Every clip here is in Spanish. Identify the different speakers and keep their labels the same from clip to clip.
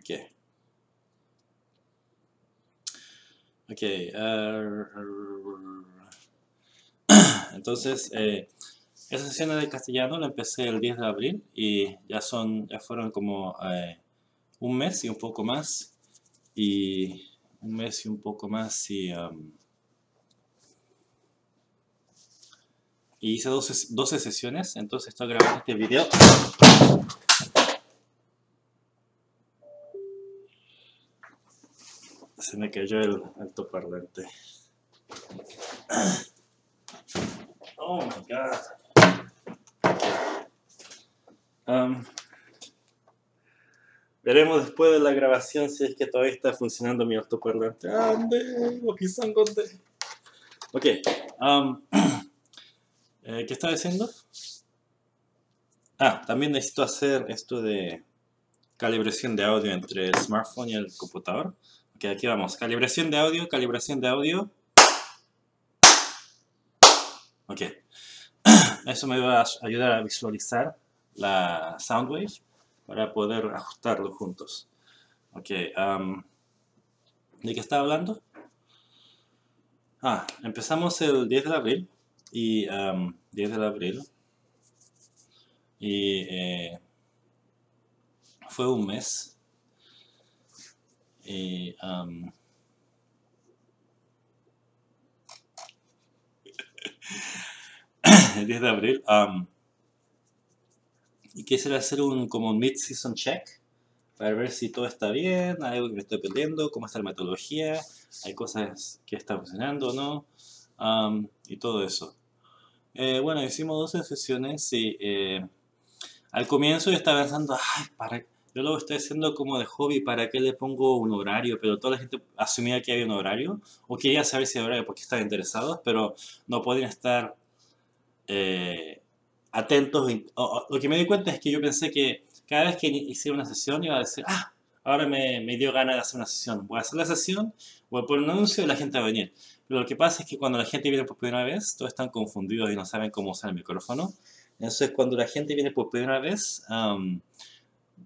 Speaker 1: Ok. Ok. Uh, entonces, eh, esa sesión de castellano la empecé el 10 de abril y ya son, ya fueron como eh, un mes y un poco más. Y un mes y un poco más y... Um, y hice 12, 12, sesiones, entonces estoy grabando este video. Se me cayó el altoparlante. Oh my god. Um, veremos después de la grabación si es que todavía está funcionando mi altoparlante. ¡Ande! Ok. Um, eh, ¿Qué estaba diciendo? Ah, también necesito hacer esto de calibración de audio entre el smartphone y el computador. Ok, aquí vamos. Calibración de audio, calibración de audio. Ok. Eso me va a ayudar a visualizar la Soundwave para poder ajustarlo juntos. Ok. ¿De qué estaba hablando? Ah, empezamos el 10 de abril. Y um, 10 de abril. Y eh, fue un mes. Y um, el 10 de abril. Um, y quisiera hacer un como mid-season check para ver si todo está bien, hay algo que me estoy perdiendo, cómo está la metodología, hay cosas que están funcionando o no, um, y todo eso. Eh, bueno, hicimos 12 sesiones y eh, al comienzo yo estaba pensando, ay, para, yo lo estoy haciendo como de hobby, ¿para qué le pongo un horario? Pero toda la gente asumía que había un horario, o quería saber si había horario porque estaban interesados, pero no podían estar eh, atentos. lo que me di cuenta es que yo pensé que cada vez que hiciera una sesión iba a decir, ah, ahora me, me, dio ganas de hacer una sesión. Voy a hacer la sesión, voy a poner un anuncio y la gente va a venir. Pero lo que pasa es que cuando la gente viene por primera vez, todos están confundidos y no saben cómo usar el micrófono. Entonces, cuando la gente viene por primera vez,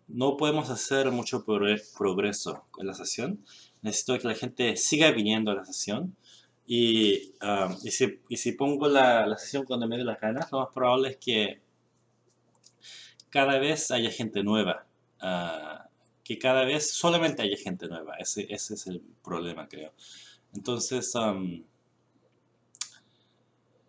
Speaker 1: no podemos hacer mucho progreso en la sesión. Necesito que la gente siga viniendo a la sesión. Y, y, si, y si, pongo la, la, sesión cuando me dé las ganas, lo más probable es que cada vez haya gente nueva. Uh, que cada vez solamente haya gente nueva. Ese, ese es el problema, creo. Entonces, um,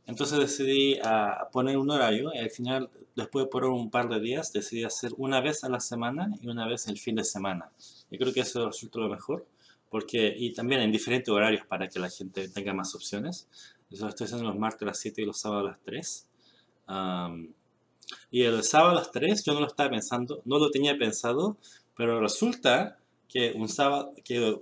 Speaker 1: entonces decidí uh, poner un horario y al final, después de poner un par de días, decidí hacer una vez a la semana y una vez el fin de semana. Yo creo que eso resulta lo mejor. Porque, y también en diferentes horarios para que la gente tenga más opciones. Eso estoy haciendo los martes a las 7 y los sábados a las 3. Um, y el sábado a las 3 yo no lo estaba pensando, no lo tenía pensado, pero resulta que un sábado, que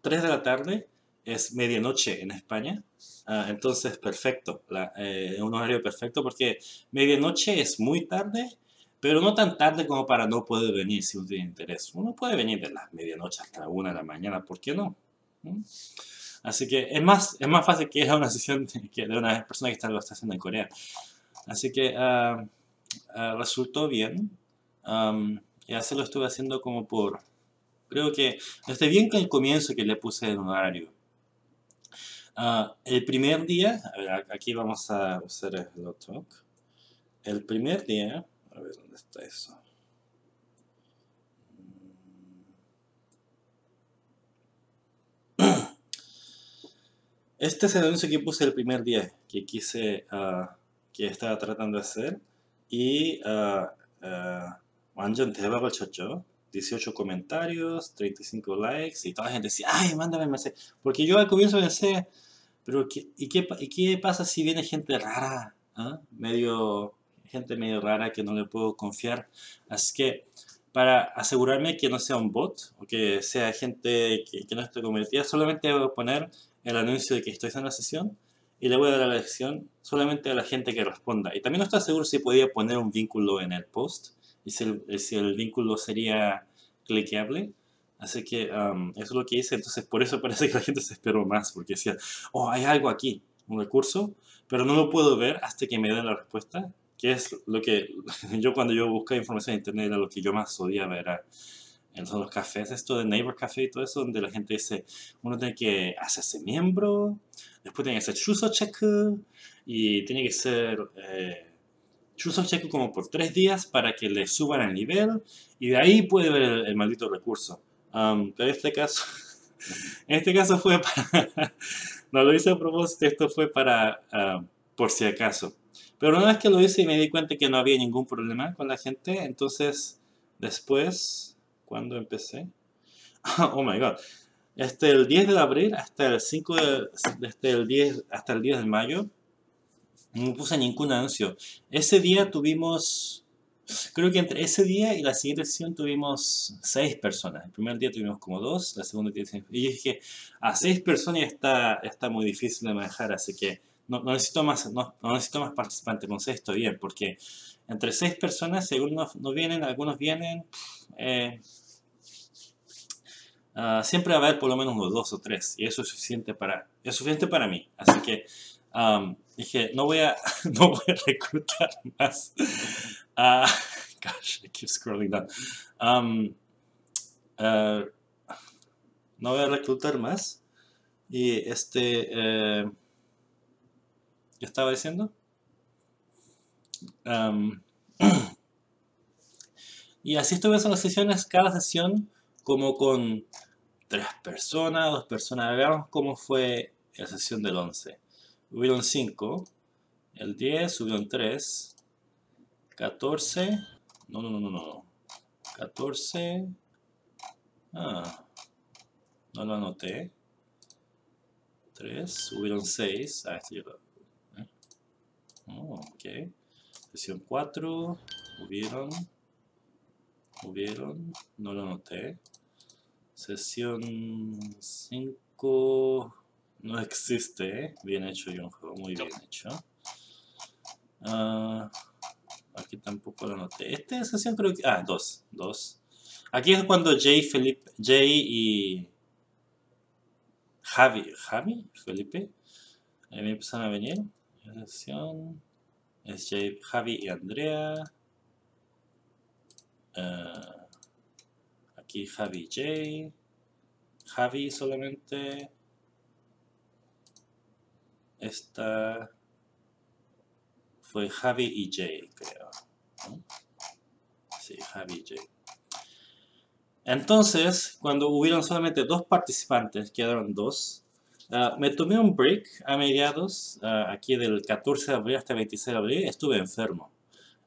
Speaker 1: 3 de la tarde es medianoche en España. Uh, entonces, perfecto, la, eh, un horario perfecto porque medianoche es muy tarde, pero no tan tarde como para no poder venir si uno tiene interés. Uno puede venir de las medianoche hasta la 1 de la mañana, ¿por qué no? ¿Mm? Así que es más, es más fácil que ir a una sesión que de una persona que está, lo está haciendo en Corea. Así que uh, uh, resultó bien. Um, y así lo estuve haciendo como por... Creo que desde bien que el comienzo que le puse en horario. Uh, el primer día, a ver, aquí vamos a hacer el talk. El primer día, a ver dónde está eso. Este es el anuncio que puse el primer día, que quise, uh, que estaba tratando de hacer. Y uh, 완전 대박을 쳤죠. 18 comentarios, 35 likes y toda la gente decía, ay, mándame mensaje. Porque yo al comienzo pensé, pero ¿qué, y, qué, ¿y qué pasa si viene gente rara? ¿Ah? Medio, gente medio rara que no le puedo confiar. Así que para asegurarme que no sea un bot o que sea gente que, que no esté convertida, solamente voy a poner el anuncio de que estoy en la sesión y le voy a dar la lección solamente a la gente que responda. Y también no estoy seguro si podía poner un vínculo en el post y si el, el vínculo sería cliqueable. Así que um, eso es lo que hice, entonces por eso parece que la gente se esperó más, porque decía, oh, hay algo aquí, un recurso, pero no lo puedo ver hasta que me den la respuesta, que es lo que yo cuando yo buscaba información en internet era lo que yo más odiaba, era son los cafés, esto de Neighbor Café y todo eso, donde la gente dice, uno tiene que hacerse miembro, después tiene que hacer chuso check y tiene que ser eh, chuso check como por tres días para que le suban el nivel y de ahí puede ver el, maldito recurso. Um, pero en este caso, en este caso fue para, no lo hice a propósito, esto fue para, uh, por si acaso. Pero una vez que lo hice y me di cuenta que no había ningún problema con la gente, entonces después ¿Cuándo empecé? oh my god. Este, el 10 de abril hasta el 5 de, desde el 10 hasta el 10 de mayo no puse ningún anuncio. Ese día tuvimos, creo que entre ese día y la siguiente sesión tuvimos 6 personas. El primer día tuvimos como 2, la segunda día Y dije, a 6 personas está, está muy difícil de manejar, así que no, necesito, más, no, necesito más participantes, con 6 estoy bien, porque entre 6 personas, si algunos no vienen, algunos vienen, eh, uh, siempre va a haber por lo menos unos dos o tres y eso es suficiente para, es suficiente para mí. Así que um, dije, no voy a, no voy a reclutar más. Uh, gosh, I keep scrolling down. Uh, no voy a reclutar más. Y este, eh, ¿qué estaba diciendo? Y así estuve en las sesiones, cada sesión como con tres personas, dos personas. Veamos cómo fue la sesión del 11. Hubieron 5, el 10 subieron 3, 14, no, no, no, no, no, 14, ah, no lo anoté, 3, subieron 6, ah, este lo, ¿eh? oh, ok, sesión 4, hubieron, hubieron, no lo anoté, Sesión 5 no existe, ¿eh? bien hecho un juego muy bien hecho. Uh, aquí tampoco lo noté. Esta sesión creo que... Ah, 2, 2. Aquí es cuando Jay, Felipe, Jay y Javi, Javi, Felipe, ahí me empezaron a venir. Sesión es Jay, Javi y Andrea. Uh, aquí Javi J. Javi solamente. Esta fue Javi y J, creo. Sí, Javi y J. Entonces, cuando hubieron solamente dos participantes, quedaron dos, ah, me tomé un break a mediados, ah, aquí del 14 de abril hasta el 26 de abril, estuve enfermo.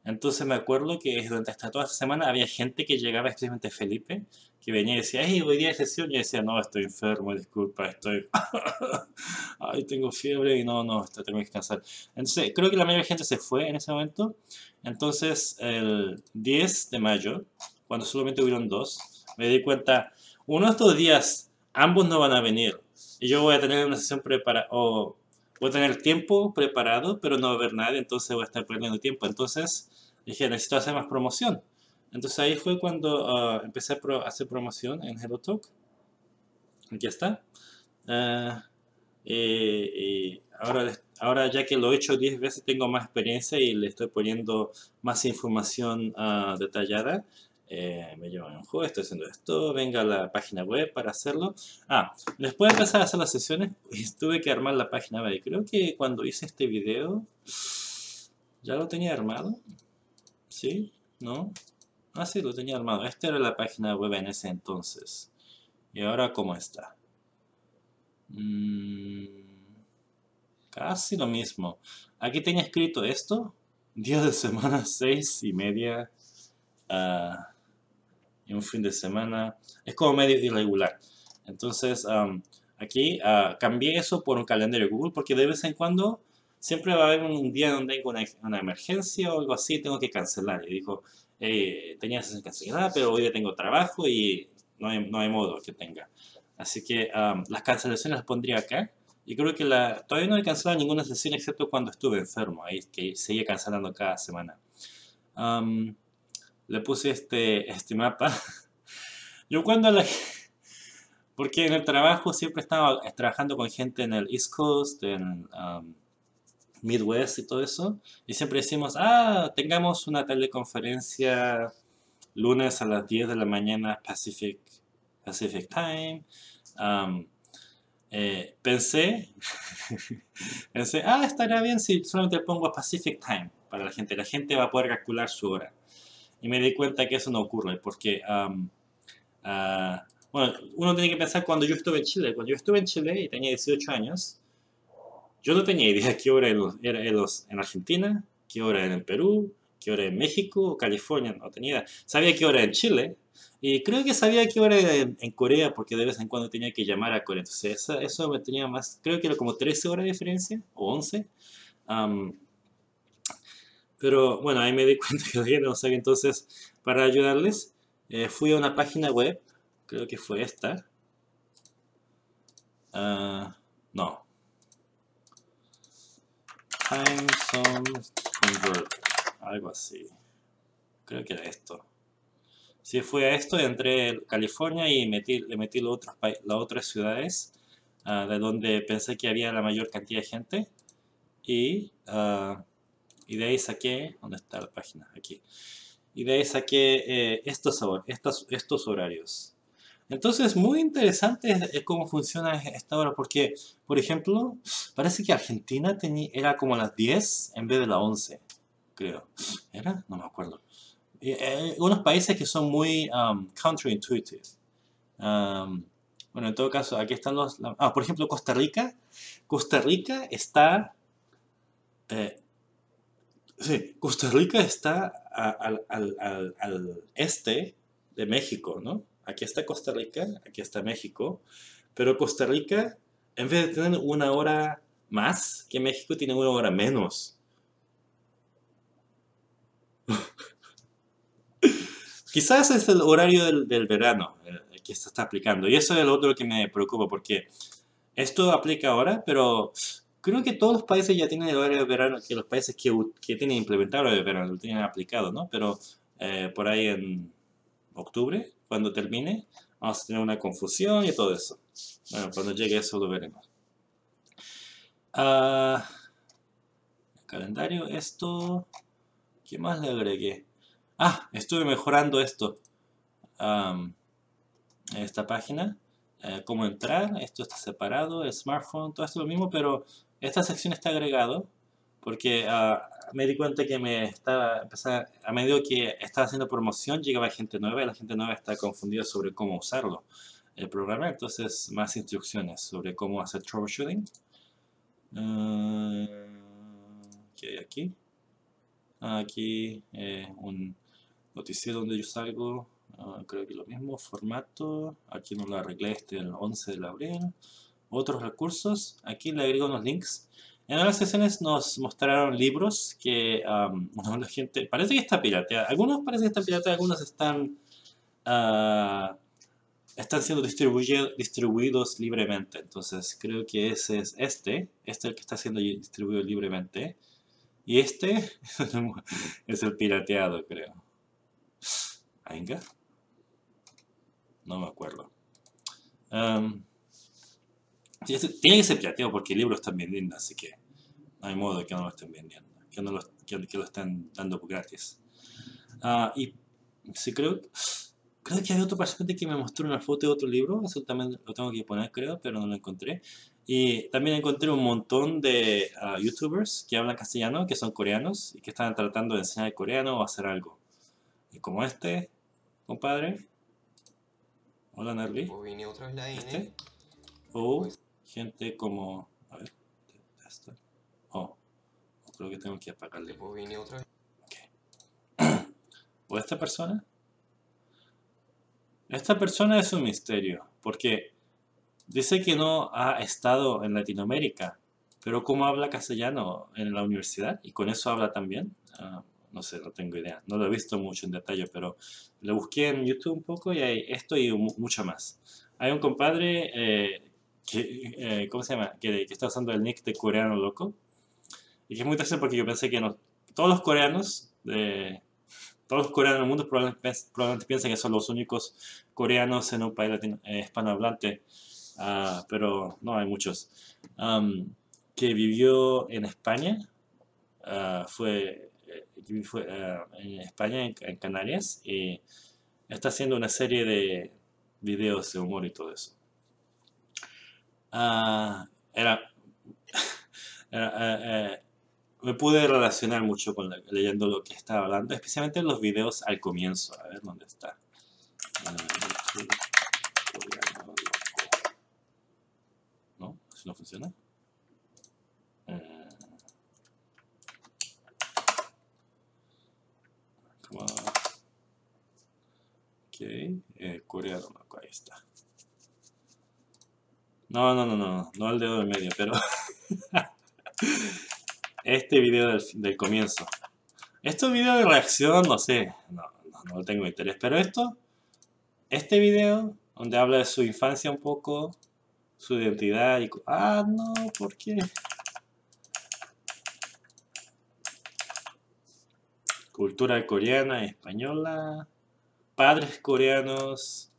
Speaker 1: Entonces me acuerdo que durante esta toda esta semana había gente que llegaba, especialmente Felipe, que venía y decía, hey, hoy día hay sesión, y decía, no, estoy enfermo, disculpa, estoy, ay, tengo fiebre y no, no, tengo que descansar. Entonces, creo que la mayoría de gente se fue en ese momento. Entonces, el 10 de mayo, cuando solamente hubieron dos, me di cuenta, uno de estos días, ambos no van a venir. Y yo voy a tener una sesión preparada, o voy a tener tiempo preparado, pero no va a haber nadie, entonces voy a estar perdiendo tiempo. Entonces dije, necesito hacer más promoción. Entonces ahí fue cuando ah, empecé a hacer promoción en HelloTalk. Aquí está. Uh, y, ahora, ahora ya que lo he hecho 10 veces tengo más experiencia y le estoy poniendo más información uh, detallada. Eh, me llevan un juego, estoy haciendo esto, venga a la página web para hacerlo. Ah, después de empezar a hacer las sesiones, tuve que armar la página web. Creo que cuando hice este video, ¿ya lo tenía armado? ¿Sí? ¿No? Ah, sí, lo tenía armado. Esta era la página web en ese entonces. ¿Y ahora cómo está? Mm, casi lo mismo. Aquí tenía escrito esto. Día de semana, seis y media. Uh, y un fin de semana. Es como medio irregular. Entonces, aquí uh, cambié eso por un calendario Google porque de vez en cuando siempre va a haber un día donde hay una, emergencia o algo así tengo que cancelar. Y dijo, eh, tenía esa cancelada, pero hoy día tengo trabajo y no hay, no hay modo que tenga. Así que las cancelaciones las pondría acá. Y creo que la, todavía no he cancelado ninguna sesión excepto cuando estuve enfermo. Ahí que seguía cancelando cada semana le puse este, este mapa. Yo cuando la... Porque en el trabajo siempre estaba trabajando con gente en el East Coast, en um, Midwest y todo eso. Y siempre decimos, ah, tengamos una teleconferencia lunes a las 10 de la mañana Pacific, Pacific Time. Eh, pensé, pensé, ah, estaría bien si solamente pongo Pacific Time para la gente. La gente va a poder calcular su hora. Y me di cuenta que eso no ocurre porque, ah, bueno, uno tiene que pensar cuando yo estuve en Chile. Cuando yo estuve en Chile y tenía 18 años, yo no tenía idea qué hora era en Argentina, qué hora era en Perú, qué hora en México o California, no tenía. Sabía qué hora en Chile, y creo que sabía qué hora era en, Corea porque de vez en cuando tenía que llamar a Corea. Entonces eso, me tenía más, creo que era como 13 horas de diferencia o 11. pero bueno, ahí me di cuenta que gente no sabía. Entonces, para ayudarles, eh, fui a una página web, creo que fue esta. Ah, no. Time Zone Convert, algo así. Creo que era esto. Si fue a esto, entré a California y metí, le metí las otras, ciudades ah, de donde pensé que había la mayor cantidad de gente. Y, uh, y de ahí saqué, ¿dónde está la página? Aquí. Y de ahí saqué eh, estos, estos, estos horarios. Entonces, muy interesante cómo funciona esta hora, porque, por ejemplo, parece que Argentina tenía, era como las 10 en vez de las 11, creo. ¿Era? No me acuerdo. Eh, unos países que son muy um, counterintuitive. Um, bueno, en todo caso, aquí están los... ah, por ejemplo, Costa Rica. Costa Rica está... Eh, sí, Costa Rica está al, al, este de México, ¿no? Aquí está Costa Rica, aquí está México. Pero Costa Rica, en vez de tener una hora más que México, tiene una hora menos. Quizás es el horario del, verano eh, que se está aplicando. Y eso es lo otro que me preocupa porque esto aplica ahora, pero creo que todos los países ya tienen el horario de verano, que los países que, que tienen implementado el horario de verano lo tienen aplicado, ¿no? Pero eh, por ahí en octubre, cuando termine, vamos a tener una confusión y todo eso. Bueno, cuando llegue eso lo veremos. Ah, calendario, esto... ¿Qué más le agregué? Ah, estuve mejorando esto. esta página. Eh, cómo entrar. Esto está separado. El smartphone. Todo esto es lo mismo. Pero esta sección está agregado. Porque ah, me di cuenta que me estaba empezar, a medida que estaba haciendo promoción llegaba gente nueva y la gente nueva está confundida sobre cómo usarlo el programa. Entonces más instrucciones sobre cómo hacer troubleshooting. Uh, ¿qué hay aquí? aquí eh, un noticiero donde yo salgo, ah, creo que lo mismo, formato, aquí no lo arreglé este el 11 de abril, otros recursos, aquí le agrego unos links. En las sesiones nos mostraron libros que la gente, parece que está pirateada, algunos parece que están pirateados, algunos están, uh, están siendo distribuidos libremente, entonces creo que ese es este, este es el que está siendo distribuido libremente, y este es el pirateado creo. ¿Ainga? No me acuerdo. tiene que ser pirateado porque el libro está vendiendo, así que hay modo de que no lo estén vendiendo, que, no lo, que, lo estén dando gratis. Ah, y sí creo, creo que hay otro paciente que me mostró una foto de otro libro, eso también lo tengo que poner creo, pero no lo encontré. Y también encontré un montón de ah, youtubers que hablan castellano, que son coreanos y que están tratando de enseñar coreano o hacer algo como este, compadre. Hola, Nerly. Este. O gente como... A ver, Oh, creo que tengo que apagarle. ¿O esta persona? Esta persona es un misterio, porque dice que no ha estado en Latinoamérica, pero ¿cómo habla castellano en la universidad? ¿Y con eso habla también? Ah, no sé, no tengo idea. No lo he visto mucho en detalle, pero lo busqué en YouTube un poco y hay esto y mucho más. Hay un compadre eh, que, eh, ¿cómo se llama? Que, está usando el nick de coreano loco. Y que es muy interesante porque yo pensé que no, todos los coreanos, de, todos los coreanos del mundo probablemente, piensan que son los únicos coreanos en un país latino, eh, hispanohablante, uh, pero no, hay muchos. que vivió en España, uh, fue fue, eh, en España, en, Canarias, y está haciendo una serie de videos de humor y todo eso. Ah, era, eh, eh, me pude relacionar mucho con leyendo lo que estaba hablando, especialmente en los videos al comienzo. A ver dónde está. Ah, ¿No? ¿Eso no funciona? Eh, ok, eh, coreano, ahí está. No, no, no, no, no el dedo del medio, pero este video del, comienzo. Estos videos de reacción, no sé, no, no, no tengo interés, pero esto, este video, donde habla de su infancia un poco, su identidad y... Ah, no, ¿por qué? Cultura coreana española, padres coreanos,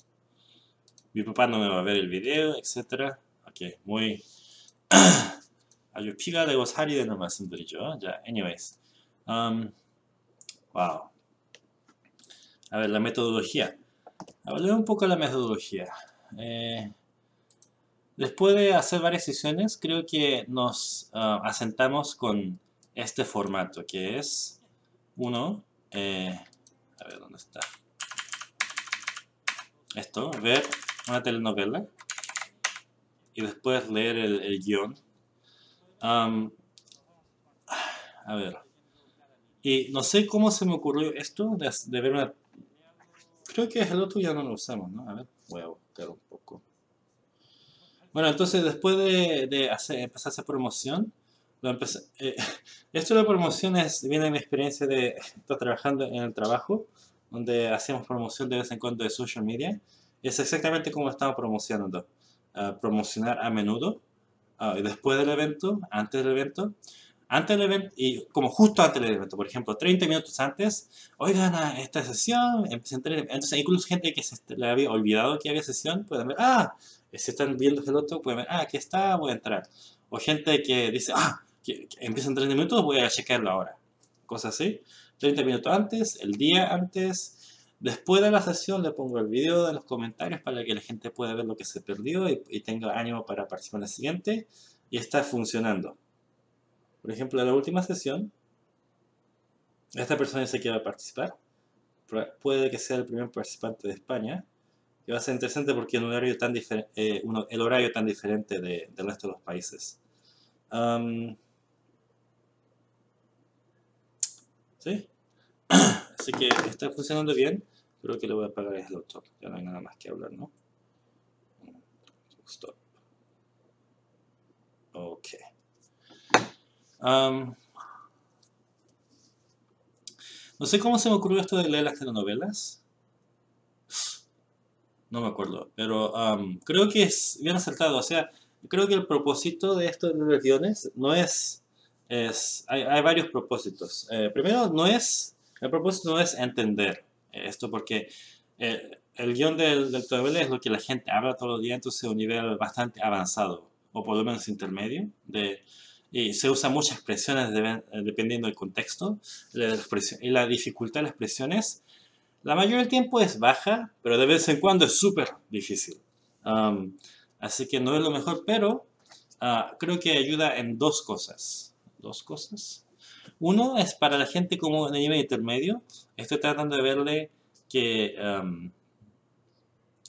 Speaker 1: mi papá no me va a ver el video, etc. Ok, muy... 아주 피가 되고 살이 되는 말씀드리죠. 자, anyways. Um, wow. A ver, la metodología. Hablé un poco de la metodología. Eh, después de hacer varias sesiones, creo que nos uh, asentamos con este formato, que es uno, eh, a ver dónde está. Esto, ver una telenovela y después leer el, el guión a ver. Y no sé cómo se me ocurrió esto de, ver una... Creo que el otro ya no lo usamos, ¿no? A ver, voy a buscar un poco. Bueno, entonces después de, hacer, empezar a hacer promoción, lo empecé, eh, esto de promoción es, viene de mi experiencia de estar trabajando en el trabajo, donde hacíamos promoción de vez en cuando de social media. Es exactamente como estamos promocionando. promocionar a menudo Ah, después del evento, antes del evento, antes del evento, y como justo antes del evento, por ejemplo, 30 minutos antes, oigan, a esta sesión, entonces incluso gente que se le había olvidado que había sesión, pueden ver, ah, si están viendo el otro, pueden ver, ah, aquí está, voy a entrar. O gente que dice, ah, que, empiezan 30 minutos, voy a checarlo ahora. Cosas así. 30 minutos antes, el día antes, Después de la sesión le pongo el video en los comentarios para que la gente pueda ver lo que se perdió y, tenga ánimo para participar en la siguiente y está funcionando. Por ejemplo, en la última sesión, esta persona dice que va a participar. Puede que sea el primer participante de España. Y va a ser interesante porque el horario tan, eh, tan diferente de, del resto de los países. ¿Sí? Así que está funcionando bien. Creo que le voy a apagar el laptop. Ya no hay nada más que hablar, ¿no? Stop. Ok. Um, no sé cómo se me ocurrió esto de leer las telenovelas. No me acuerdo. Pero um, creo que es bien acertado. O sea, creo que el propósito de esto de los guiones no es... es hay, hay varios propósitos. Eh, primero, no es el propósito es entender esto porque eh, el guion del, del es lo que la gente habla todos los días, entonces es un nivel bastante avanzado, o por lo menos intermedio, de, y se usa muchas expresiones dependiendo del contexto, y la dificultad de las expresiones, la mayoría del tiempo es baja, pero de vez en cuando es súper difícil. Um, así que no es lo mejor, pero uh, creo que ayuda en dos cosas. ¿Dos cosas? Uno es para la gente como de nivel intermedio. Estoy tratando de verle que um,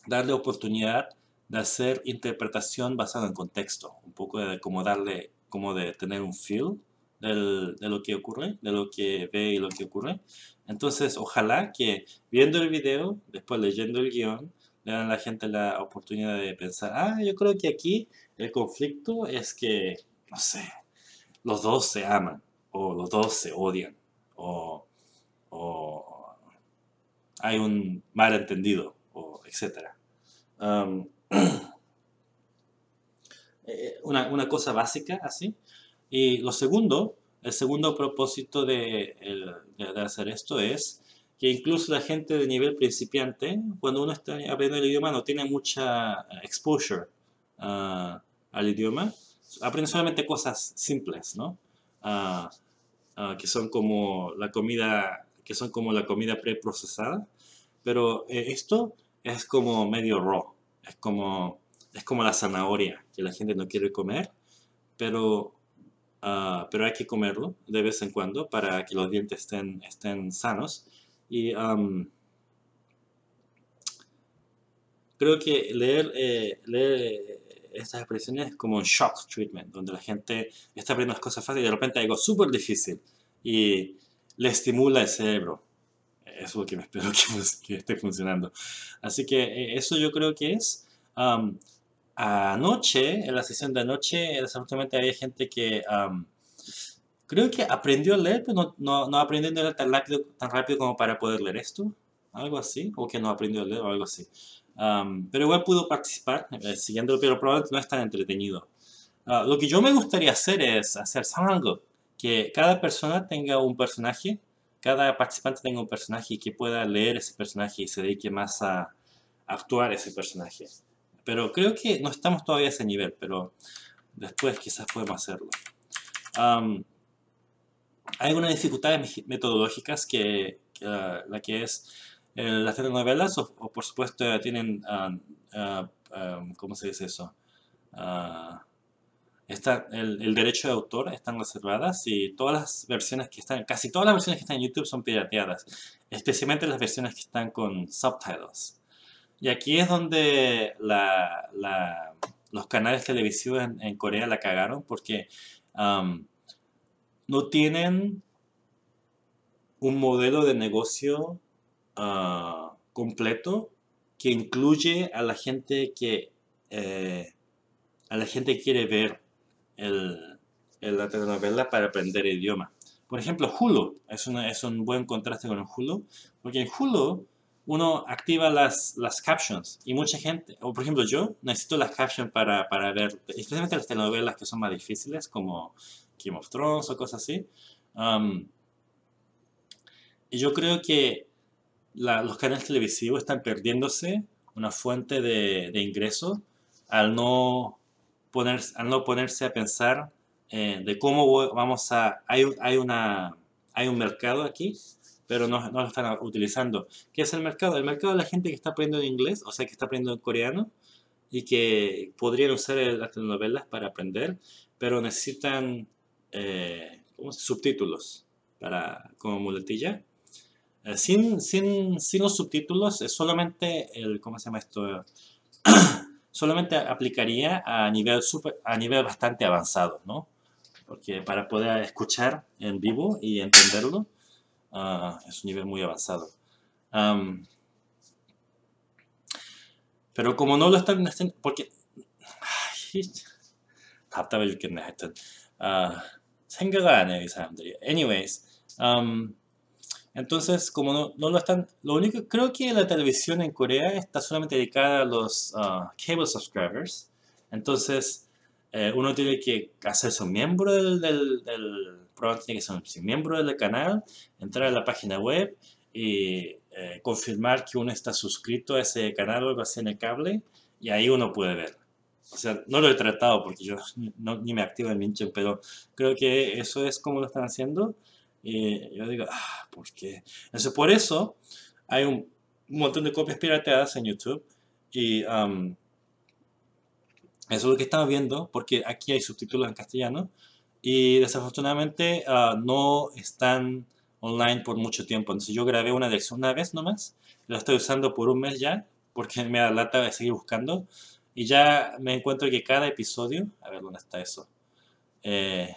Speaker 1: darle oportunidad de hacer interpretación basada en contexto. Un poco de como darle, como de tener un feel de lo que ocurre, de lo que ve y lo que ocurre. Entonces, ojalá que viendo el video, después leyendo el guion, le dan a la gente la oportunidad de pensar, ah, yo creo que aquí el conflicto es que, no sé, los dos se aman o los dos se odian, o, hay un malentendido, o etc. Eh, una, cosa básica así. Y lo segundo, el segundo propósito de, hacer esto es que incluso la gente de nivel principiante, cuando uno está aprendiendo el idioma, no tiene mucha exposure ah, al idioma, aprende solamente cosas simples, ¿no? Ah, que son como la comida que son como la comida preprocesada. pero eh, esto es como medio raw, es como, es como la zanahoria que la gente no quiere comer, pero, ah, pero hay que comerlo de vez en cuando para que los dientes estén, estén sanos. Y creo que leer, eh, leer estas expresiones es como un shock treatment, donde la gente está aprendiendo las cosas fáciles y de repente algo súper difícil y le estimula el cerebro. Eso es lo que me espero que, esté funcionando. Así que eh, eso yo creo que es. anoche, en la sesión de anoche, desafortunadamente había gente que creo que aprendió a leer, pero no, no, no aprendió a leer tan rápido, tan rápido como para poder leer esto. Algo así, o que no aprendió a leer o algo así pero igual pudo participar eh, siguiendo, pero probablemente no es tan entretenido. Ah, lo que yo me gustaría hacer es hacer algo que cada persona tenga un personaje, cada participante tenga un personaje y que pueda leer ese personaje y se dedique más a, actuar ese personaje. Pero creo que no estamos todavía a ese nivel, pero después quizás podemos hacerlo. hay algunas dificultades metodológicas que, ah, la que es eh, las telenovelas, o, por supuesto, tienen, ah, ah, ¿cómo se dice eso? Está, el, derecho de autor están reservadas y todas las versiones que están, casi todas las versiones que están en YouTube son pirateadas, especialmente las versiones que están con subtitles. Y aquí es donde la, la, los canales televisivos en, Corea la cagaron porque no tienen un modelo de negocio Ah, completo que incluye a la gente que eh, a la gente quiere ver el, la telenovela para aprender idioma. Por ejemplo, Hulu es, una, es un buen contraste con el Hulu, porque en Hulu uno activa las, las captions y mucha gente, o por ejemplo yo, necesito las captions para, para ver, especialmente las telenovelas que son más difíciles, como Game of Thrones o cosas así. Y yo creo que los canales televisivos están perdiéndose una fuente de, de ingreso al no, poner, al no ponerse a pensar eh, de cómo vamos a... Hay, hay, una, hay un mercado aquí, pero no, no, lo están utilizando. ¿Qué es el mercado? El mercado es la gente que está aprendiendo inglés, o sea, que está aprendiendo coreano, y que podrían usar las telenovelas para aprender, pero necesitan eh, subtítulos para, como muletilla eh, sin, sin, sin, los subtítulos, es solamente el, ¿cómo se llama esto? solamente aplicaría a nivel, super, a nivel bastante avanzado, ¿no? Porque para poder escuchar en vivo y entenderlo, ah, es un nivel muy avanzado. pero como no lo están, porque 답답해 죽겠네 하여튼 아, 생각을 안 해요 이 사람들이 anyways um, entonces, como no, no, lo están, lo único, creo que la televisión en Corea está solamente dedicada a los uh, cable subscribers. Entonces, eh, uno tiene que hacerse un miembro del, del, del programa, tiene que ser un miembro del canal, entrar a la página web y eh, confirmar que uno está suscrito a ese canal o algo así en el cable y ahí uno puede ver. O sea, no lo he tratado porque yo no, ni me activo en Minchen, pero creo que eso es como lo están haciendo. Y yo digo, ah, ¿por qué? Entonces, por eso hay un, montón de copias pirateadas en YouTube. Y eso es lo que estamos viendo, porque aquí hay subtítulos en castellano. Y desafortunadamente ah, no están online por mucho tiempo. Entonces yo grabé una lección una vez nomás. La estoy usando por un mes ya, porque me da lata de seguir buscando. Y ya me encuentro que cada episodio, a ver dónde está eso, eh,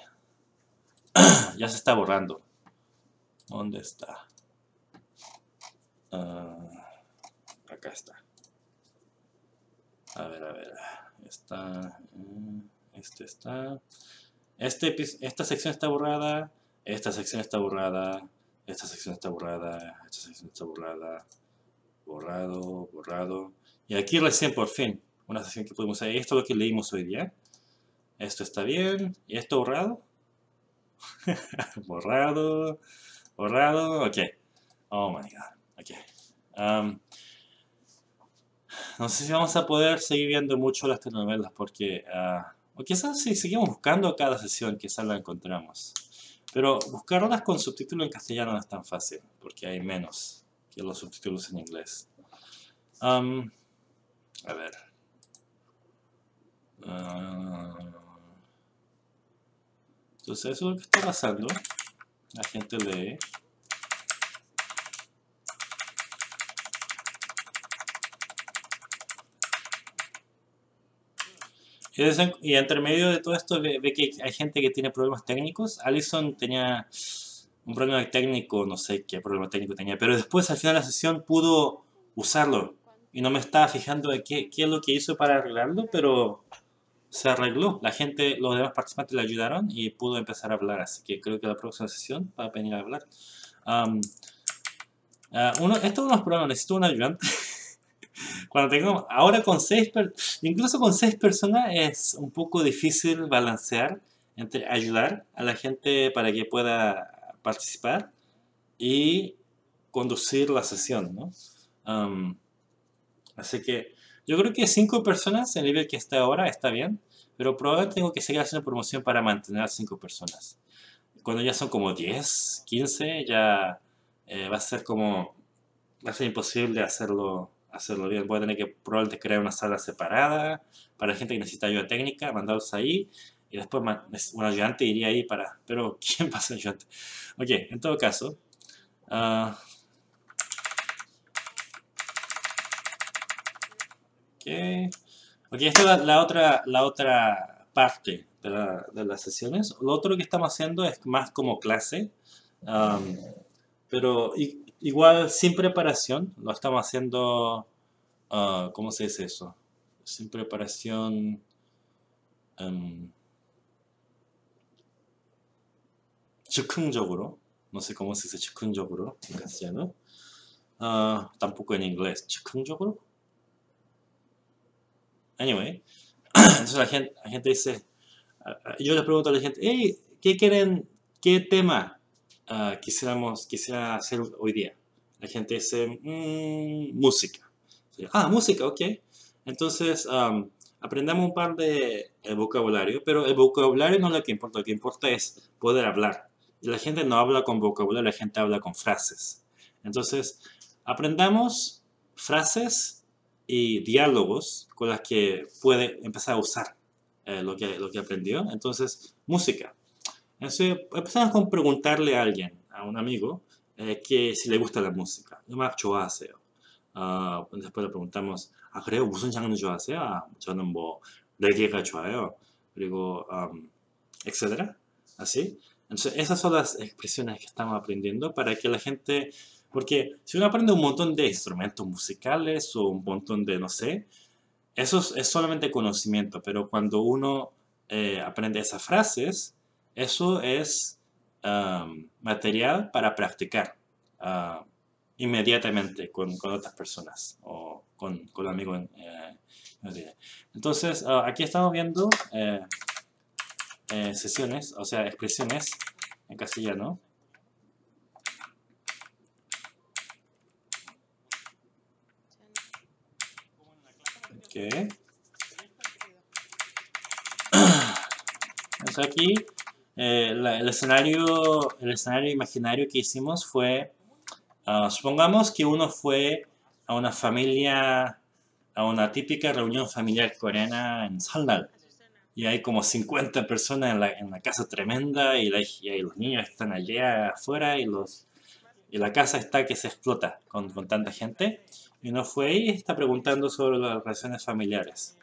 Speaker 1: ya se está borrando. ¿Dónde está? Ah, acá está. A ver, a ver. Está. Eh, este está. Este, esta sección está borrada. Esta sección está borrada. Esta sección está borrada. Esta sección está borrada. Borrado, borrado. Y aquí recién por fin. Una sección que podemos hacer. Esto es lo que leímos hoy día. Esto está bien. ¿Y esto borrado? borrado. Borrado, ok. Oh my god, ok. Um, no sé si vamos a poder seguir viendo mucho las telenovelas porque... Uh, o quizás si seguimos buscando cada sesión, quizás la encontramos. Pero buscarlas con subtítulo en castellano no es tan fácil, porque hay menos que los subtítulos en inglés. Um, a ver. Ah, entonces eso es lo que está pasando. La gente lee. Y, entre medio de todo esto ve, que hay gente que tiene problemas técnicos. Allison tenía un problema técnico, no sé qué problema técnico tenía, pero después al final de la sesión pudo usarlo. Y no me estaba fijando de qué, qué es lo que hizo para arreglarlo, pero se arregló. La gente, los demás participantes le ayudaron y pudo empezar a hablar. Así que creo que la próxima sesión va a venir a hablar. Um, uno, esto es uno de los problemas, necesito un ayudante. Cuando tengo, ahora con seis, incluso con seis personas es un poco difícil balancear entre ayudar a la gente para que pueda participar y conducir la sesión, ¿no? Um, así que yo creo que cinco personas en el nivel que está ahora está bien, pero probablemente tengo que seguir haciendo promoción para mantener a cinco personas. Cuando ya son como 10, 15, ya eh, va a ser como, va a ser imposible hacerlo, hacerlo bien. Voy a tener que probablemente crear una sala separada para gente que necesita ayuda técnica, mandarlos ahí, y después un ayudante iría ahí para, pero ¿quién va a ser ayudante? Ok, en todo caso, uh, Ok, esta es la, otra, la otra parte de, las sesiones. Lo otro que estamos haciendo es más como clase, pero igual sin preparación. Lo estamos haciendo, uh, ¿cómo se dice eso? Sin preparación... Um, no sé cómo se dice 즉흥적으로 en castellano. Uh, tampoco en inglés. 즉흥적으로? Anyway, entonces la gente, la gente dice, yo le pregunto a la gente, hey, ¿qué quieren, qué tema uh, quisiéramos, quisiera hacer hoy día? La gente dice, mmm, música. Ah, música, ok. Entonces, um, aprendamos un par de eh, vocabulario, pero el vocabulario no es lo que importa, lo que importa es poder hablar. Y la gente no habla con vocabulario, la gente habla con frases. Entonces, aprendamos frases y diálogos con las que puede empezar a usar eh, lo, que, lo que aprendió. Entonces, música. Entonces, empezamos con preguntarle a alguien, a un amigo, eh, que si le gusta la música. 음악 좋아하세요? Uh, después le preguntamos, 아 그래요? 무슨 장르 좋아하세요? 아, 저는 뭐 레게가 좋아요. 그리고 um, etcétera. Así. Entonces, esas son las expresiones que estamos aprendiendo para que la gente porque si uno aprende un montón de instrumentos musicales o un montón de, no sé, eso es, solamente conocimiento, pero cuando uno eh, aprende esas frases, eso es material para practicar ah, inmediatamente con, con, otras personas o con, con amigos. Eh, Entonces, ah, aquí estamos viendo eh, sesiones, o sea, expresiones en castellano. aquí eh, el, escenario, el escenario imaginario que hicimos fue, ah, supongamos que uno fue a una familia, a una típica reunión familiar coreana en Seoul Y hay como 50 personas en la, en la casa tremenda y, los niños están allá afuera y, los, y la casa está que se explota con, con tanta gente. Y uno fue y está preguntando sobre las relaciones familiares.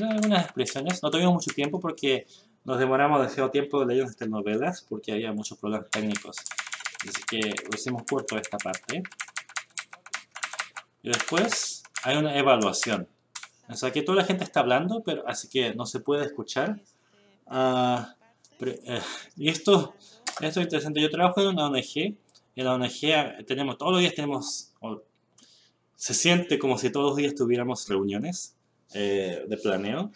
Speaker 1: Algunas expresiones. No tuvimos mucho tiempo porque nos demoramos demasiado tiempo leyendo estas novelas porque había muchos problemas técnicos. Así que lo hicimos corto esta parte. Y después hay una evaluación. O sea, que toda la gente está hablando, pero así que no se puede escuchar. Uh, eh, y esto, esto es interesante. Yo trabajo en una ONG. En la ONG tenemos, todos los días tenemos se siente como si todos los días tuviéramos reuniones eh, de planeo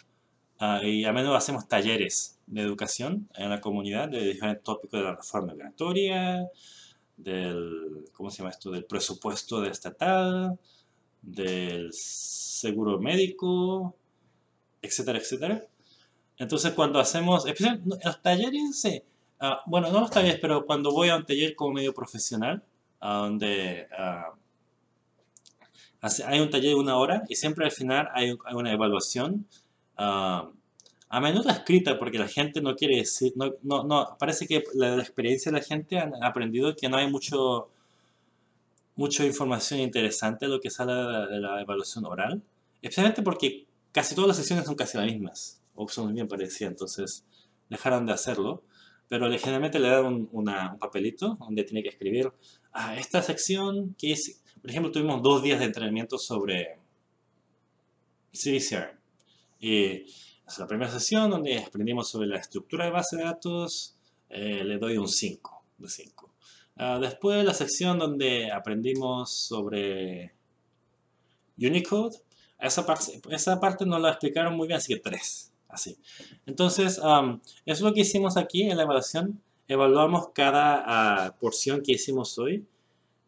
Speaker 1: ah, y a menudo hacemos talleres de educación en la comunidad de diferentes tópicos de la reforma migratoria, del, ¿cómo se llama esto? del presupuesto de estatal, del seguro médico, etcétera, etcétera. Entonces cuando hacemos, especialmente los talleres, ah, bueno, no los talleres, pero cuando voy a un taller como medio profesional, a donde ah, hay un taller de una hora y siempre al final hay, una evaluación. Ah, a menudo escrita porque la gente no quiere decir, no, no, no parece que la, la, experiencia de la gente han aprendido que no hay mucho, mucha información interesante de lo que sale de la, evaluación oral, especialmente porque casi todas las sesiones son casi las mismas, o son bien parecidas, entonces dejaron de hacerlo, pero generalmente le dan un, un papelito donde tiene que escribir, ah, esta sección que es, por ejemplo, tuvimos dos días de entrenamiento sobre CDCR, y la primera sesión donde aprendimos sobre la estructura de base de datos, eh, le doy un 5 de 5. Ah, después la sección donde aprendimos sobre Unicode, esa parte, esa parte no la explicaron muy bien, así que 3. Así. Entonces, eso es lo que hicimos aquí en la evaluación. Evaluamos cada ah, porción que hicimos hoy.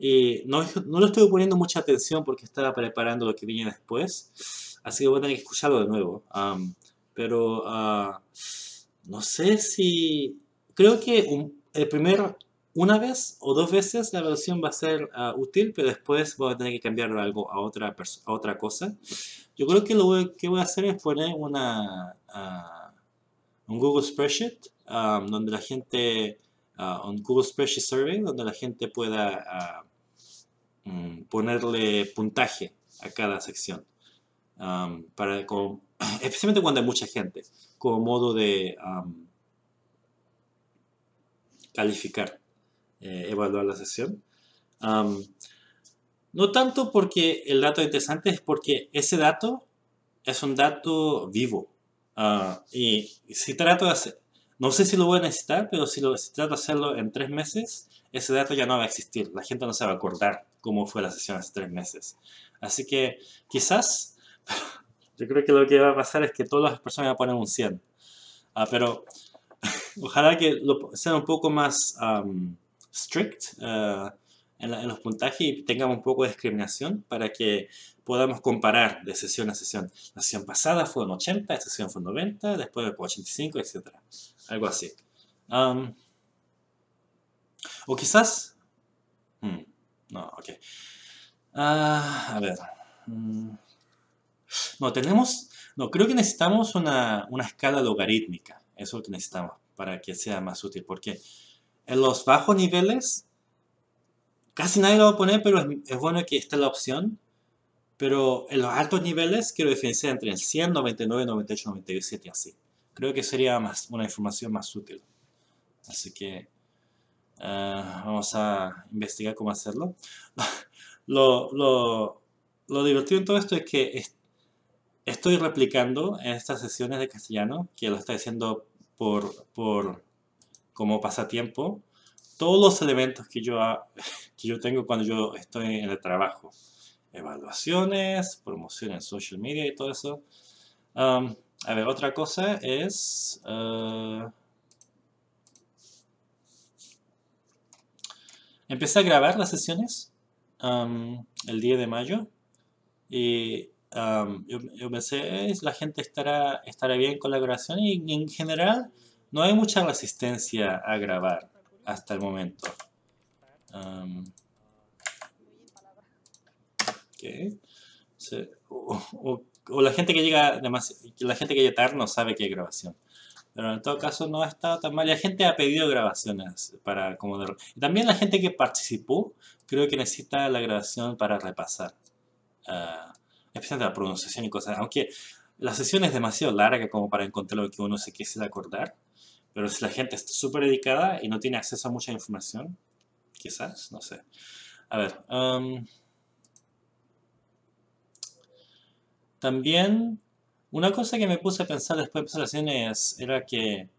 Speaker 1: Y no, no le estoy poniendo mucha atención porque estaba preparando lo que viene después. Así que voy a tener que escucharlo de nuevo pero ah, no sé si... Creo que el primer, una vez o dos veces la evaluación va a ser ah, útil, pero después voy a tener que cambiar algo a otra, a otra cosa. Yo creo que lo que voy a hacer es poner una, uh, un Google Spreadsheet donde la gente, un Google Spreadsheet Survey, donde la gente pueda mm, ponerle puntaje a cada sección. para, como, especialmente cuando hay mucha gente, como modo de calificar, eh, evaluar la sesión. no tanto porque el dato es interesante, es porque ese dato es un dato vivo. Ah, y, si trato de hacer, no sé si lo voy a necesitar, pero si, lo, si trato de hacerlo en tres meses, ese dato ya no va a existir. La gente no se va a acordar cómo fue la sesión hace tres meses. Así que quizás yo creo que lo que va a pasar es que todas las personas van a poner un 100. Ah, pero ojalá que lo, sea un poco más strict ah, en, los puntajes y tengamos un poco de discriminación para que podamos comparar de sesión a sesión. La sesión pasada fue un 80, esta sesión fue un 90, después fue 85, etc. Algo así. o quizás... Hmm, no, ok. Ah, a ver. Mm. No, tenemos, no, creo que necesitamos una, escala logarítmica. Eso es lo que necesitamos para que sea más útil. Porque en los bajos niveles, casi nadie lo va a poner, pero es, bueno que esté la opción. Pero en los altos niveles quiero diferenciar entre el 100, 99, 98, 97 y así. Creo que sería más, una información más útil. Así que vamos a investigar cómo hacerlo. lo, lo, lo divertido en todo esto es que estoy replicando en estas sesiones de castellano, que lo estoy haciendo por, por como pasatiempo, todos los elementos que yo, que yo tengo cuando yo estoy en el trabajo. Evaluaciones, promoción en social media y todo eso. Um, a ver, otra cosa es... Uh, empecé a grabar las sesiones um, el día de mayo y yo, pensé, la gente estará, estará bien con la grabación y en general no hay mucha resistencia a grabar hasta el momento. o, la gente que llega la gente que llega tarde no sabe que hay grabación. Pero en todo caso no ha estado tan mal. la gente ha pedido grabaciones para como Y también la gente que participó creo que necesita la grabación para repasar. Ah, especialmente la pronunciación y cosas. Aunque la sesión es demasiado larga como para encontrar lo que uno se quisiera acordar. Pero si la gente está súper dedicada y no tiene acceso a mucha información, quizás, no sé. A ver. Um, también, una cosa que me puse a pensar después de empezar la sesión es, era que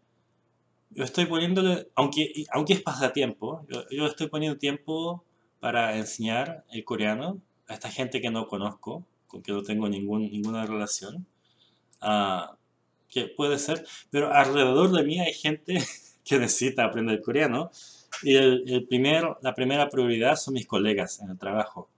Speaker 1: yo estoy poniéndole, aunque, aunque es pasatiempo, yo, yo estoy poniendo tiempo para enseñar el coreano a esta gente que no conozco con que no tengo ninguna relación, uh, que puede ser, pero alrededor de mí hay gente que necesita aprender coreano y el, el la primera prioridad son mis colegas en el trabajo.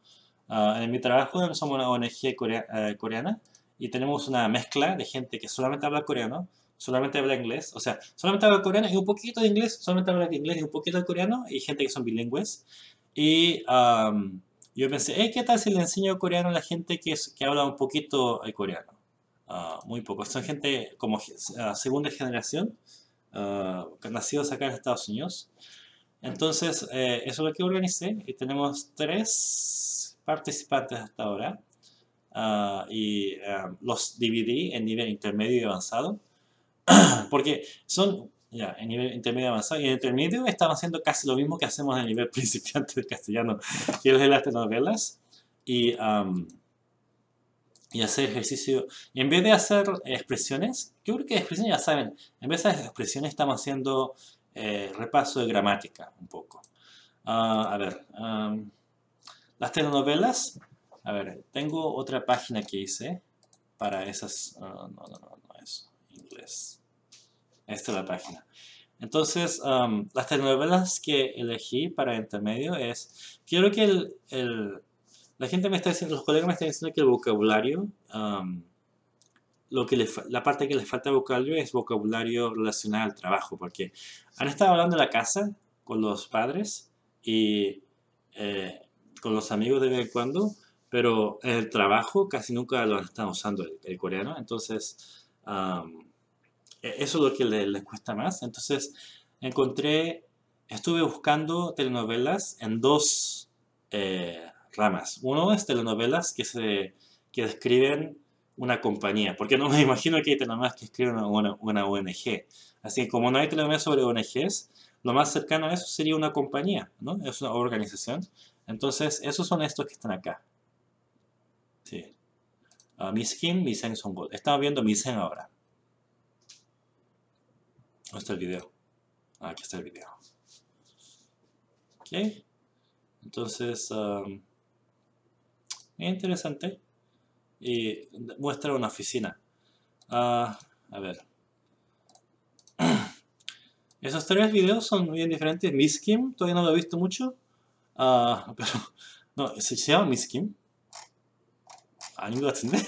Speaker 1: Uh, en mi trabajo somos una ONG eh, coreana y tenemos una mezcla de gente que solamente habla coreano, solamente habla inglés, o sea, solamente habla coreano y un poquito de inglés, solamente habla inglés y un poquito de coreano, y gente que son bilingües. Y um, yo pensé, hey, ¿qué tal si le enseño coreano a la gente que, es, que habla un poquito el coreano? Ah, muy poco. Son gente como uh, segunda generación, uh, nacidos acá en Estados Unidos. Entonces, eh, eso es lo que organicé y tenemos tres participantes hasta ahora. Y los dividí en nivel intermedio y avanzado. porque son ya, en nivel intermedio avanzado. Y en intermedio estamos haciendo casi lo mismo que hacemos en el nivel principiante de castellano, que es de las telenovelas. Y, y hacer ejercicio. Y en vez de hacer expresiones, yo creo que expresiones ya saben, en vez de hacer expresiones estamos haciendo eh, repaso de gramática un poco. Ah, a ver, las telenovelas. A ver, tengo otra página que hice para esas... Ah, no, no, no, no, eso. Inglés. Esta es la página. Entonces, las telenovelas que elegí para intermedio es, quiero que el, la gente me está diciendo, los colegas me están diciendo que el vocabulario, lo que la parte que les falta de vocabulario es vocabulario relacionado al trabajo, porque han estado hablando de la casa con los padres y eh, con los amigos de vez en cuando, pero el trabajo casi nunca lo están usando el, coreano, entonces e-, eso es lo que les, cuesta más. Entonces, encontré, estuve buscando telenovelas en dos eh, ramas. Uno es telenovelas que, se, que describen una compañía, porque no me imagino que hay telenovelas que escriben una, una ONG. Así que como no hay telenovelas sobre ONGs, lo más cercano a eso sería una compañía, ¿no? Es una organización. Entonces, esos son estos que están acá. Sí. Uh, Miskin, Misen, Songbot. Estamos viendo Misen ahora. ¿Dónde está el video? Ah, aquí está el video. Ok. Entonces, um, interesante. Y muestra una oficina. Ah, a ver. Esos tres videos son bien diferentes. Miss Kim, todavía no lo he visto mucho. Ah, pero, no, se llama Miss Kim. 아닌 것 같은데?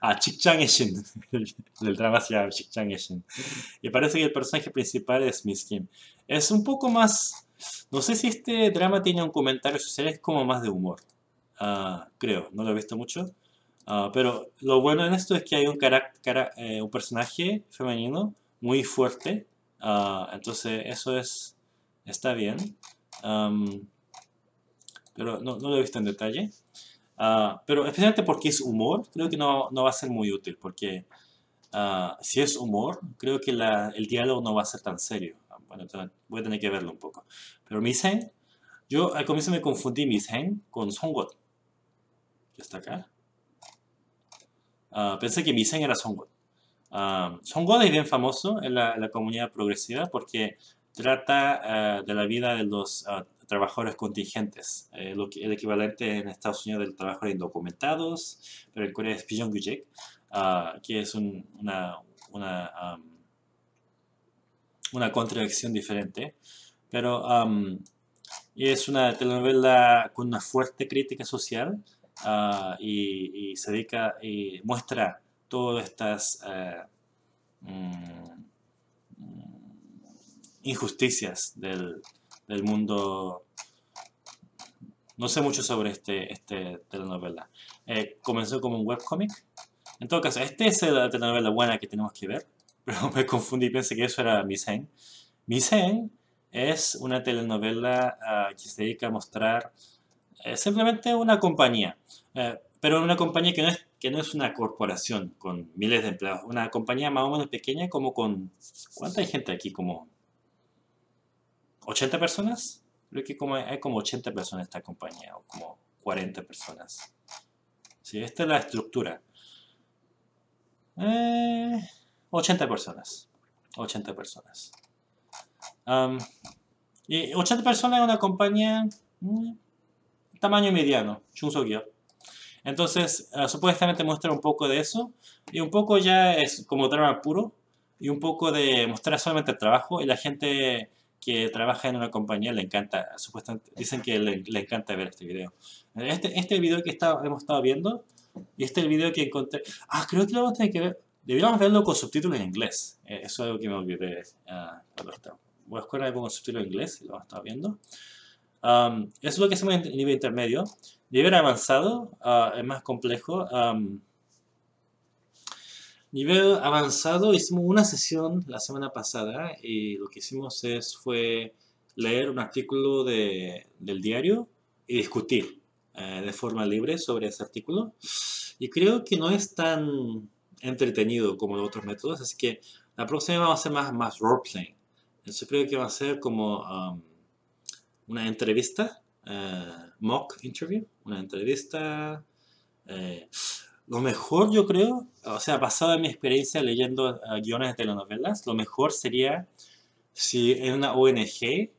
Speaker 1: 아, 직장의 신. El drama se llama 직장의 신. Y parece que el personaje principal es Miss Kim. Es un poco más... No sé si este drama tiene un comentario social, es como más de humor. Uh, creo, no lo he visto mucho. Uh, pero lo bueno en esto es que hay un, cara, eh, un personaje femenino muy fuerte. Uh, entonces eso es está bien. Um, pero no, no, lo he visto en detalle. Ah, pero especialmente porque es humor, creo que no, no va a ser muy útil, porque uh, si es humor, creo que la, el diálogo no va a ser tan serio. Bueno, voy a tener que verlo un poco. Pero Misen, yo al comienzo me confundí Misen con Songot, que está acá. Uh, pensé que Misen era Songot. Uh, Songot es bien famoso en la, la comunidad progresiva porque trata de la vida de los trabajadores contingentes, eh, el equivalente en Estados Unidos del trabajo de indocumentados, pero en Corea es Pigeon uh, que es una, una, contradicción diferente, pero es una telenovela con una fuerte crítica social ah, y, se dedica y muestra todas estas eh, mm, injusticias del, del mundo... No sé mucho sobre este, este telenovela. Eh, comenzó como un webcomic. En todo caso, esta es la telenovela buena que tenemos que ver. Pero me confundí y pensé que eso era Misen. Misen es una telenovela ah, que se dedica a mostrar eh, simplemente una compañía. Eh, pero una compañía que no, es, que no es una corporación con miles de empleados. Una compañía más o menos pequeña como con... ¿Cuánta hay gente aquí? Como 80 personas. Creo que como, hay como 80 personas en esta compañía, o como 40 personas. Sí, esta es la estructura. 80 eh, personas. 80 personas. y 80 personas en una compañía mm, tamaño mediano, Entonces, uh, supuestamente muestra un poco de eso y un poco ya es como drama puro y un poco de mostrar solamente el trabajo y la gente que trabaja en una compañía le encanta, supuestamente, dicen que le, encanta ver este video. Este, este video que está, hemos estado viendo, y este es el video que encontré, ah, creo que lo vamos a tener que ver, deberíamos verlo con subtítulos en inglés, eh, eso es algo que me olvidé uh, Voy a algo con subtítulos en inglés, lo hemos estado viendo. Um, eso es lo que hacemos en nivel intermedio. Nivel avanzado uh, es más complejo. Um, nivel avanzado hicimos una sesión la semana pasada y lo que hicimos es, fue leer un artículo de, del diario y discutir eh, de forma libre sobre ese artículo. Y creo que no es tan entretenido como los otros métodos, así que la próxima vamos a hacer más, más roleplaying. Eso creo que va a ser como um, una entrevista, eh, mock interview, una entrevista. Eh, lo mejor yo creo, o sea, basado en mi experiencia leyendo guiones de telenovelas, lo mejor sería si en una ONG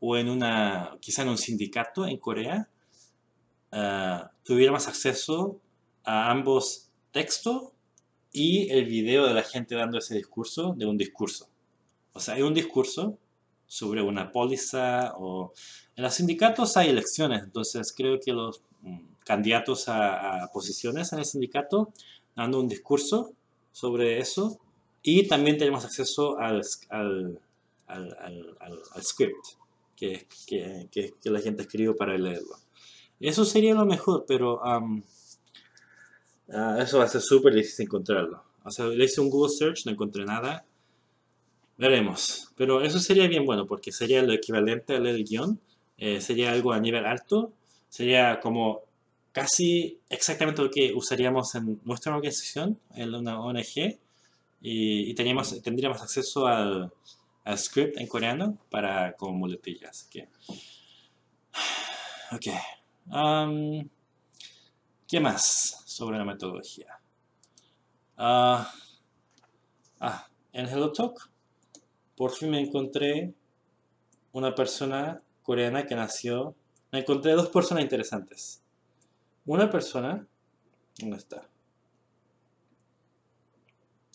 Speaker 1: o en una, quizá en un sindicato en Corea, uh, tuviéramos acceso a ambos texto y el video de la gente dando ese discurso de un discurso. O sea, hay un discurso sobre una póliza o... En los sindicatos hay elecciones, entonces creo que los candidatos a, posiciones en el sindicato dando un discurso sobre eso y también tenemos acceso al, al, al, al script que, que, que, la gente escribió para leerlo. Eso sería lo mejor, pero um, uh, eso va a ser súper difícil encontrarlo. O sea, le hice un Google Search, no encontré nada. Veremos. Pero eso sería bien bueno, porque sería lo equivalente a leer el guion. Eh, sería algo a nivel alto. Sería como casi exactamente lo que usaríamos en nuestra organización, en una ONG. Y, y teníamos, tendríamos acceso al, al script en coreano para como muletillas. Okay. ok. Um, ¿Qué más sobre la metodología? Uh, ah, en HelloTalk por fin me encontré una persona coreana que nació. Me encontré dos personas interesantes. Una persona. ¿Dónde está?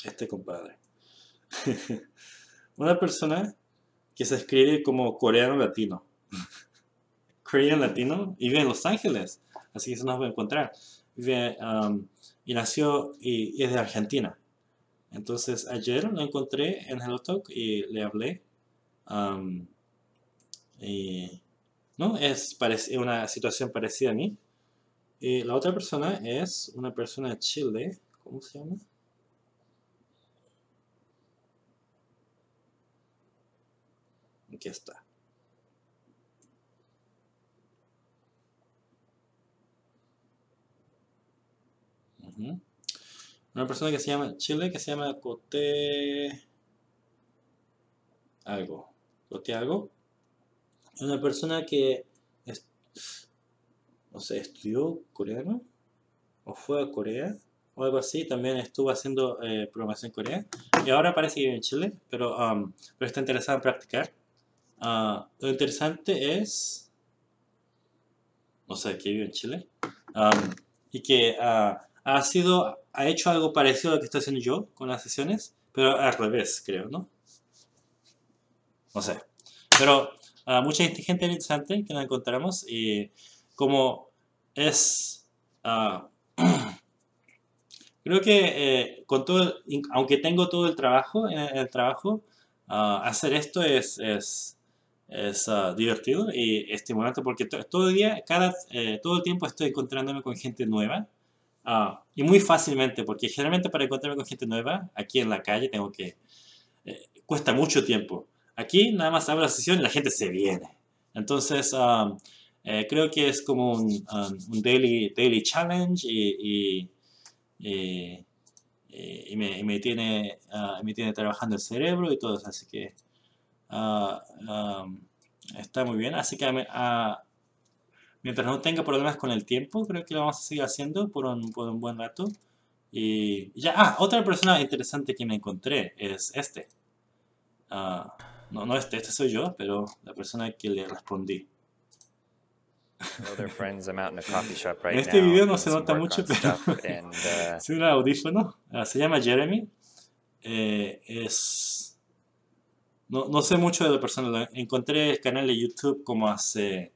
Speaker 1: Este compadre. una persona que se escribe como coreano latino. Korean latino y vive en Los Ángeles, así que se nos va a encontrar. Vive, um, y nació y, es de Argentina. Entonces ayer lo encontré en HelloTalk y le hablé. Um, y, ¿no? Es una situación parecida a mí. Y la otra persona es una persona de Chile. ¿Cómo se llama? Aquí está. Una persona que se llama Chile, que se llama Cote... Algo. Cote algo. Una persona que... no sé, estudió coreano. O fue a Corea. O algo así. También estuvo haciendo eh, programación en Corea. Y ahora parece que vive en Chile. Pero, um, pero está interesado en practicar. Uh, lo interesante es... No sé, que vive en Chile. Um, y que... Uh, ha sido, ha hecho algo parecido a lo que estoy haciendo yo con las sesiones, pero al revés, creo, ¿no? No sé. Pero uh, mucha gente interesante que nos encontramos y como es... Uh, creo que eh, con todo, aunque tengo todo el trabajo en el, trabajo, uh, hacer esto es, es, es divertido y estimulante porque todo el día, cada, eh, todo el tiempo estoy encontrándome con gente nueva Ah, y muy fácilmente, porque generalmente para encontrarme con gente nueva, aquí en la calle tengo que... Eh, cuesta mucho tiempo. Aquí nada más abro la sesión y la gente se viene. Entonces, ah, eh, creo que es como un, ah, un daily, daily challenge y, y, y, me, me, tiene, me tiene trabajando el cerebro y todo. Así que está muy bien. Así que mientras no tenga problemas con el tiempo, creo que lo vamos a seguir haciendo por un, por un buen rato. Y ya, ah, otra persona interesante que me encontré es este. Uh, no, no este, este soy yo, pero la persona que le respondí. Este video no se nota mucho, pero es un audífono. Uh, se llama Jeremy. Eh, es... No, no sé mucho de la persona. Encontré el canal de YouTube como hace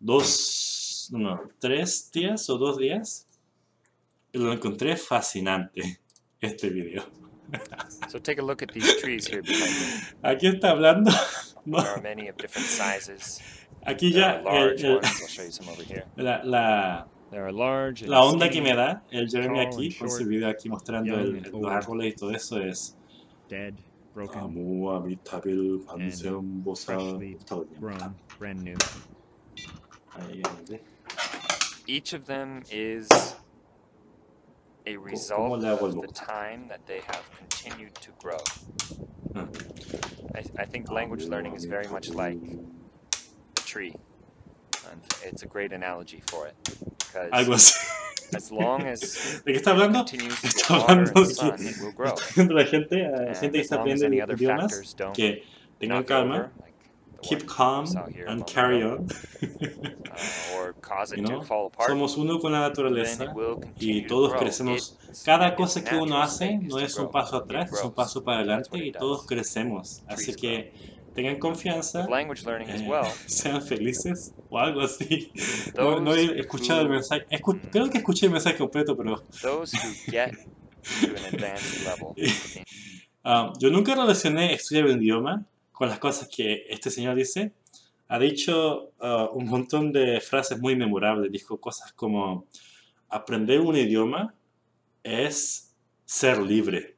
Speaker 1: dos, no, tres días o dos días, y lo encontré fascinante, este video.
Speaker 2: So take a look at these trees here behind
Speaker 1: Aquí está hablando.
Speaker 2: There are many of different sizes.
Speaker 1: Aquí ya... El, el, la, la, la, onda que me da el Jeremy aquí, con su video aquí mostrando el, los árboles y todo eso es...
Speaker 2: Each of them is a result of the time that they have continued to grow.
Speaker 1: Ah.
Speaker 2: I, I think ah, language learning is very much like tree. And it's a great analogy for it. Because
Speaker 1: algo así
Speaker 2: as long as
Speaker 1: ¿de qué está hablando? Está hablando
Speaker 2: and
Speaker 1: de la gente, a
Speaker 2: And
Speaker 1: gente que está aprendiendo idiomas, que tengan calma, keep calm and carry on.
Speaker 2: uh, or cause it
Speaker 1: You know,
Speaker 2: to fall apart,
Speaker 1: Somos uno con la naturaleza y
Speaker 2: to
Speaker 1: todos crecemos. Cada cosa que uno hace no es un paso atrás, es un paso para adelante y todos crecemos. Así que tengan confianza,
Speaker 2: With language learning as
Speaker 1: eh,
Speaker 2: well,
Speaker 1: sean felices o algo así. No, no
Speaker 2: those
Speaker 1: he escuchado el
Speaker 2: who-
Speaker 1: mensaje, escu- creo que escuché el mensaje completo, pero
Speaker 2: those who get to an advanced level in
Speaker 1: Ah, yo nunca relacioné estudiar un idioma con las cosas que este señor dice. Ha dicho ah, un montón de frases muy memorables. Dijo cosas como, aprender un idioma es ser libre,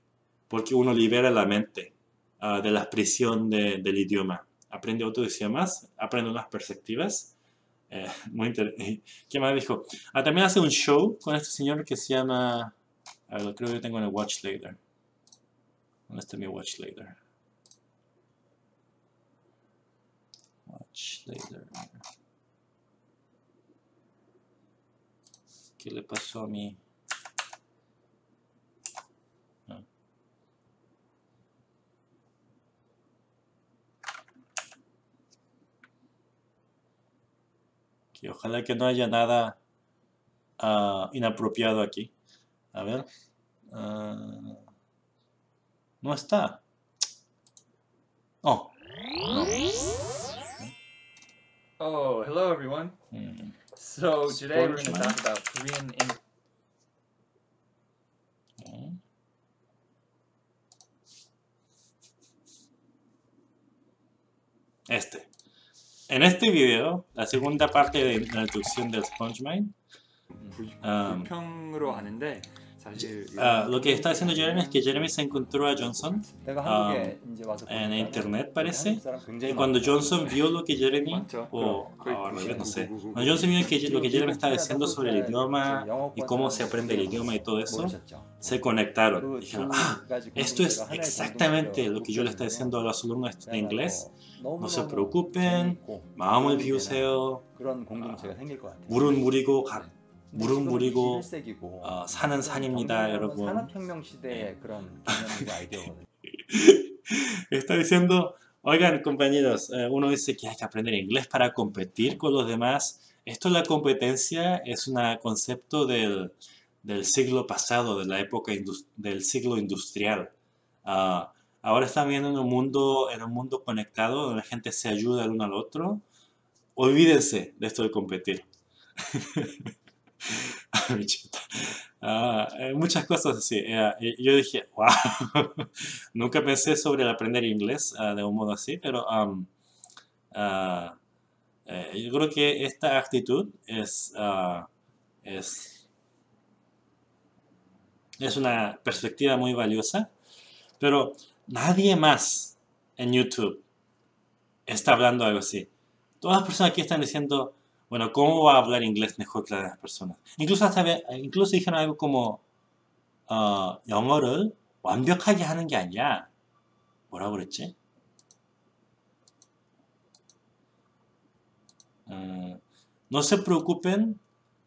Speaker 1: porque uno libera la mente ah, de la prisión de- del idioma. Aprende otros idiomas, aprende unas perspectivas. Eh, muy inter- ¿Qué más dijo? Ah, también hace un show con este señor que se llama... creo que tengo en el Watch Later. ¿Dónde está mi watch later? Watch later. ¿Qué le pasó a mi? Que ojalá que no haya nada ah, inapropiado aquí. A ver. Ah, no está. Oh.
Speaker 3: Oh, hello everyone.
Speaker 1: mm,
Speaker 3: So today we're going to talk about Korean in
Speaker 1: mm. Este. En este video, la segunda parte de la introducción del SpongeMind, Um,
Speaker 4: 불평으로 아는데 사실
Speaker 1: ah, lo que está diciendo Jeremy es que Jeremy se encontró a Johnson
Speaker 5: 내가
Speaker 1: 아,
Speaker 5: 한국에 이제 와서
Speaker 1: en
Speaker 5: 보니까
Speaker 1: internet parece
Speaker 5: 한국 사람 굉장히
Speaker 1: y cuando
Speaker 5: 많더라고요.
Speaker 1: Johnson vio lo que Jeremy
Speaker 4: 맞죠.
Speaker 1: o
Speaker 4: 그럼
Speaker 1: ah, al revés, no sé
Speaker 4: 구구구구구.
Speaker 1: cuando Johnson vio que, lo que Jeremy estaba
Speaker 5: 미국
Speaker 1: diciendo sobre el
Speaker 5: 사람들
Speaker 1: idioma
Speaker 5: 영어권
Speaker 1: y cómo se
Speaker 5: 사람들
Speaker 1: aprende el idioma y todo eso
Speaker 5: 모르셨죠?
Speaker 1: se conectaron
Speaker 5: 그
Speaker 1: dijeron
Speaker 5: 두
Speaker 1: ah
Speaker 5: 가지
Speaker 1: esto es
Speaker 5: 공동체가 하나의
Speaker 1: exactamente
Speaker 5: 공동체로
Speaker 1: lo que yo le estoy
Speaker 5: 묶여지면
Speaker 1: diciendo a los alumnos de
Speaker 5: 그야말로
Speaker 1: inglés
Speaker 5: 너무너무
Speaker 1: no se preocupen,
Speaker 5: 재미있고
Speaker 1: 마음을
Speaker 5: 도움이 되는
Speaker 1: 비우세요
Speaker 5: 그런 공동체가 생길 것 같아요.
Speaker 1: 물은 물이고 가-
Speaker 5: 근데
Speaker 1: 물은
Speaker 5: 지금
Speaker 1: 물이고
Speaker 5: 21세기고
Speaker 1: 어, 산은 산입니다 여러분
Speaker 5: 산업혁명 시대의 그런 개념이고 아이디어거든요.
Speaker 1: Está diciendo, oigan compañeros, eh, uno dice que hay que aprender inglés para competir con los demás. Esto es la competencia, es un concepto del, del siglo pasado, de la época indus- del siglo industrial. Ah, ahora estamos viendo en un mundo, en un mundo conectado donde la gente se ayuda el uno al otro. Olvídense de esto de competir. Ah, eh, muchas cosas así. Eh, yo dije, wow, nunca pensé sobre el aprender inglés ah, de un modo así, pero eh, yo creo que esta actitud es, es, es una perspectiva muy valiosa, pero nadie más en YouTube está hablando algo así. Todas las personas aquí están diciendo, bueno, ¿cómo va a hablar inglés mejor que las demás personas? Incluso hasta ve- incluso dijeron algo como 어, 영어를 완벽하게 하는 게 아니야. 뭐라고 그랬지? 어, no se preocupen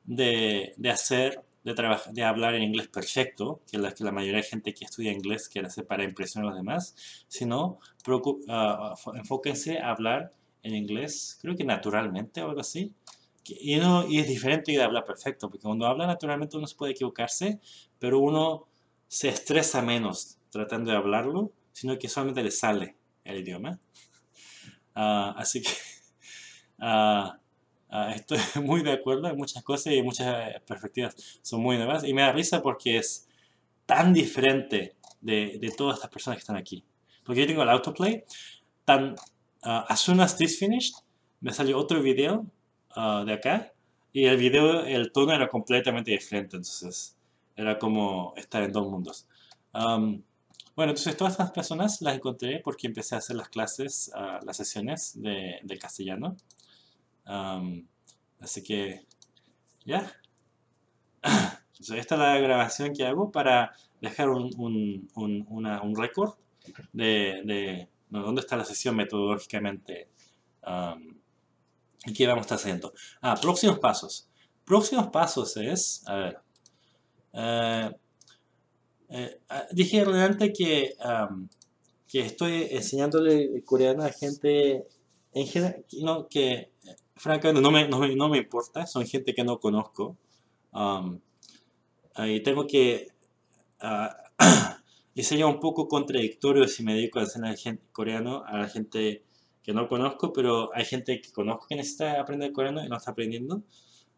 Speaker 1: de, de hacer, de trabajar, de hablar en inglés perfecto, que es la que la mayoría de gente que estudia inglés quiere hacer para impresionar a los demás, sino preocu- ah, fo- enfóquense a hablar en inglés, creo que naturalmente o algo así. y, no, y es diferente de hablar perfecto, porque cuando habla naturalmente uno se puede equivocarse, pero uno se estresa menos tratando de hablarlo, sino que solamente le sale el idioma. Ah, así que ah, ah, estoy muy de acuerdo en muchas cosas y muchas eh, perspectivas son muy nuevas y me da risa porque es tan diferente de, de todas estas personas que están aquí. Porque yo tengo el autoplay, tan, as soon as this finished, me salió otro video ah, de acá y el video, el tono era completamente diferente, entonces era como estar en dos mundos. Am, bueno, entonces todas estas personas las encontré porque empecé a hacer las clases, ah, las sesiones de, de castellano. Am, así que, ya. Entonces, esta es la grabación que hago para dejar un, un, un, un récord de, de no, dónde está la sesión metodológicamente am, y qué vamos a estar haciendo. Ah, próximos pasos. Próximos pasos es, a ver, eh, eh, ah, dije antes que, am, que estoy enseñándole coreano a gente en general, no, que francamente no me, no, me, no me importa, son gente que no conozco. ah, y tengo que... ah, y sería un poco contradictorio si me dedico a enseñar gente, coreano a la gente que no conozco, pero hay gente que conozco que necesita aprender coreano y no está aprendiendo.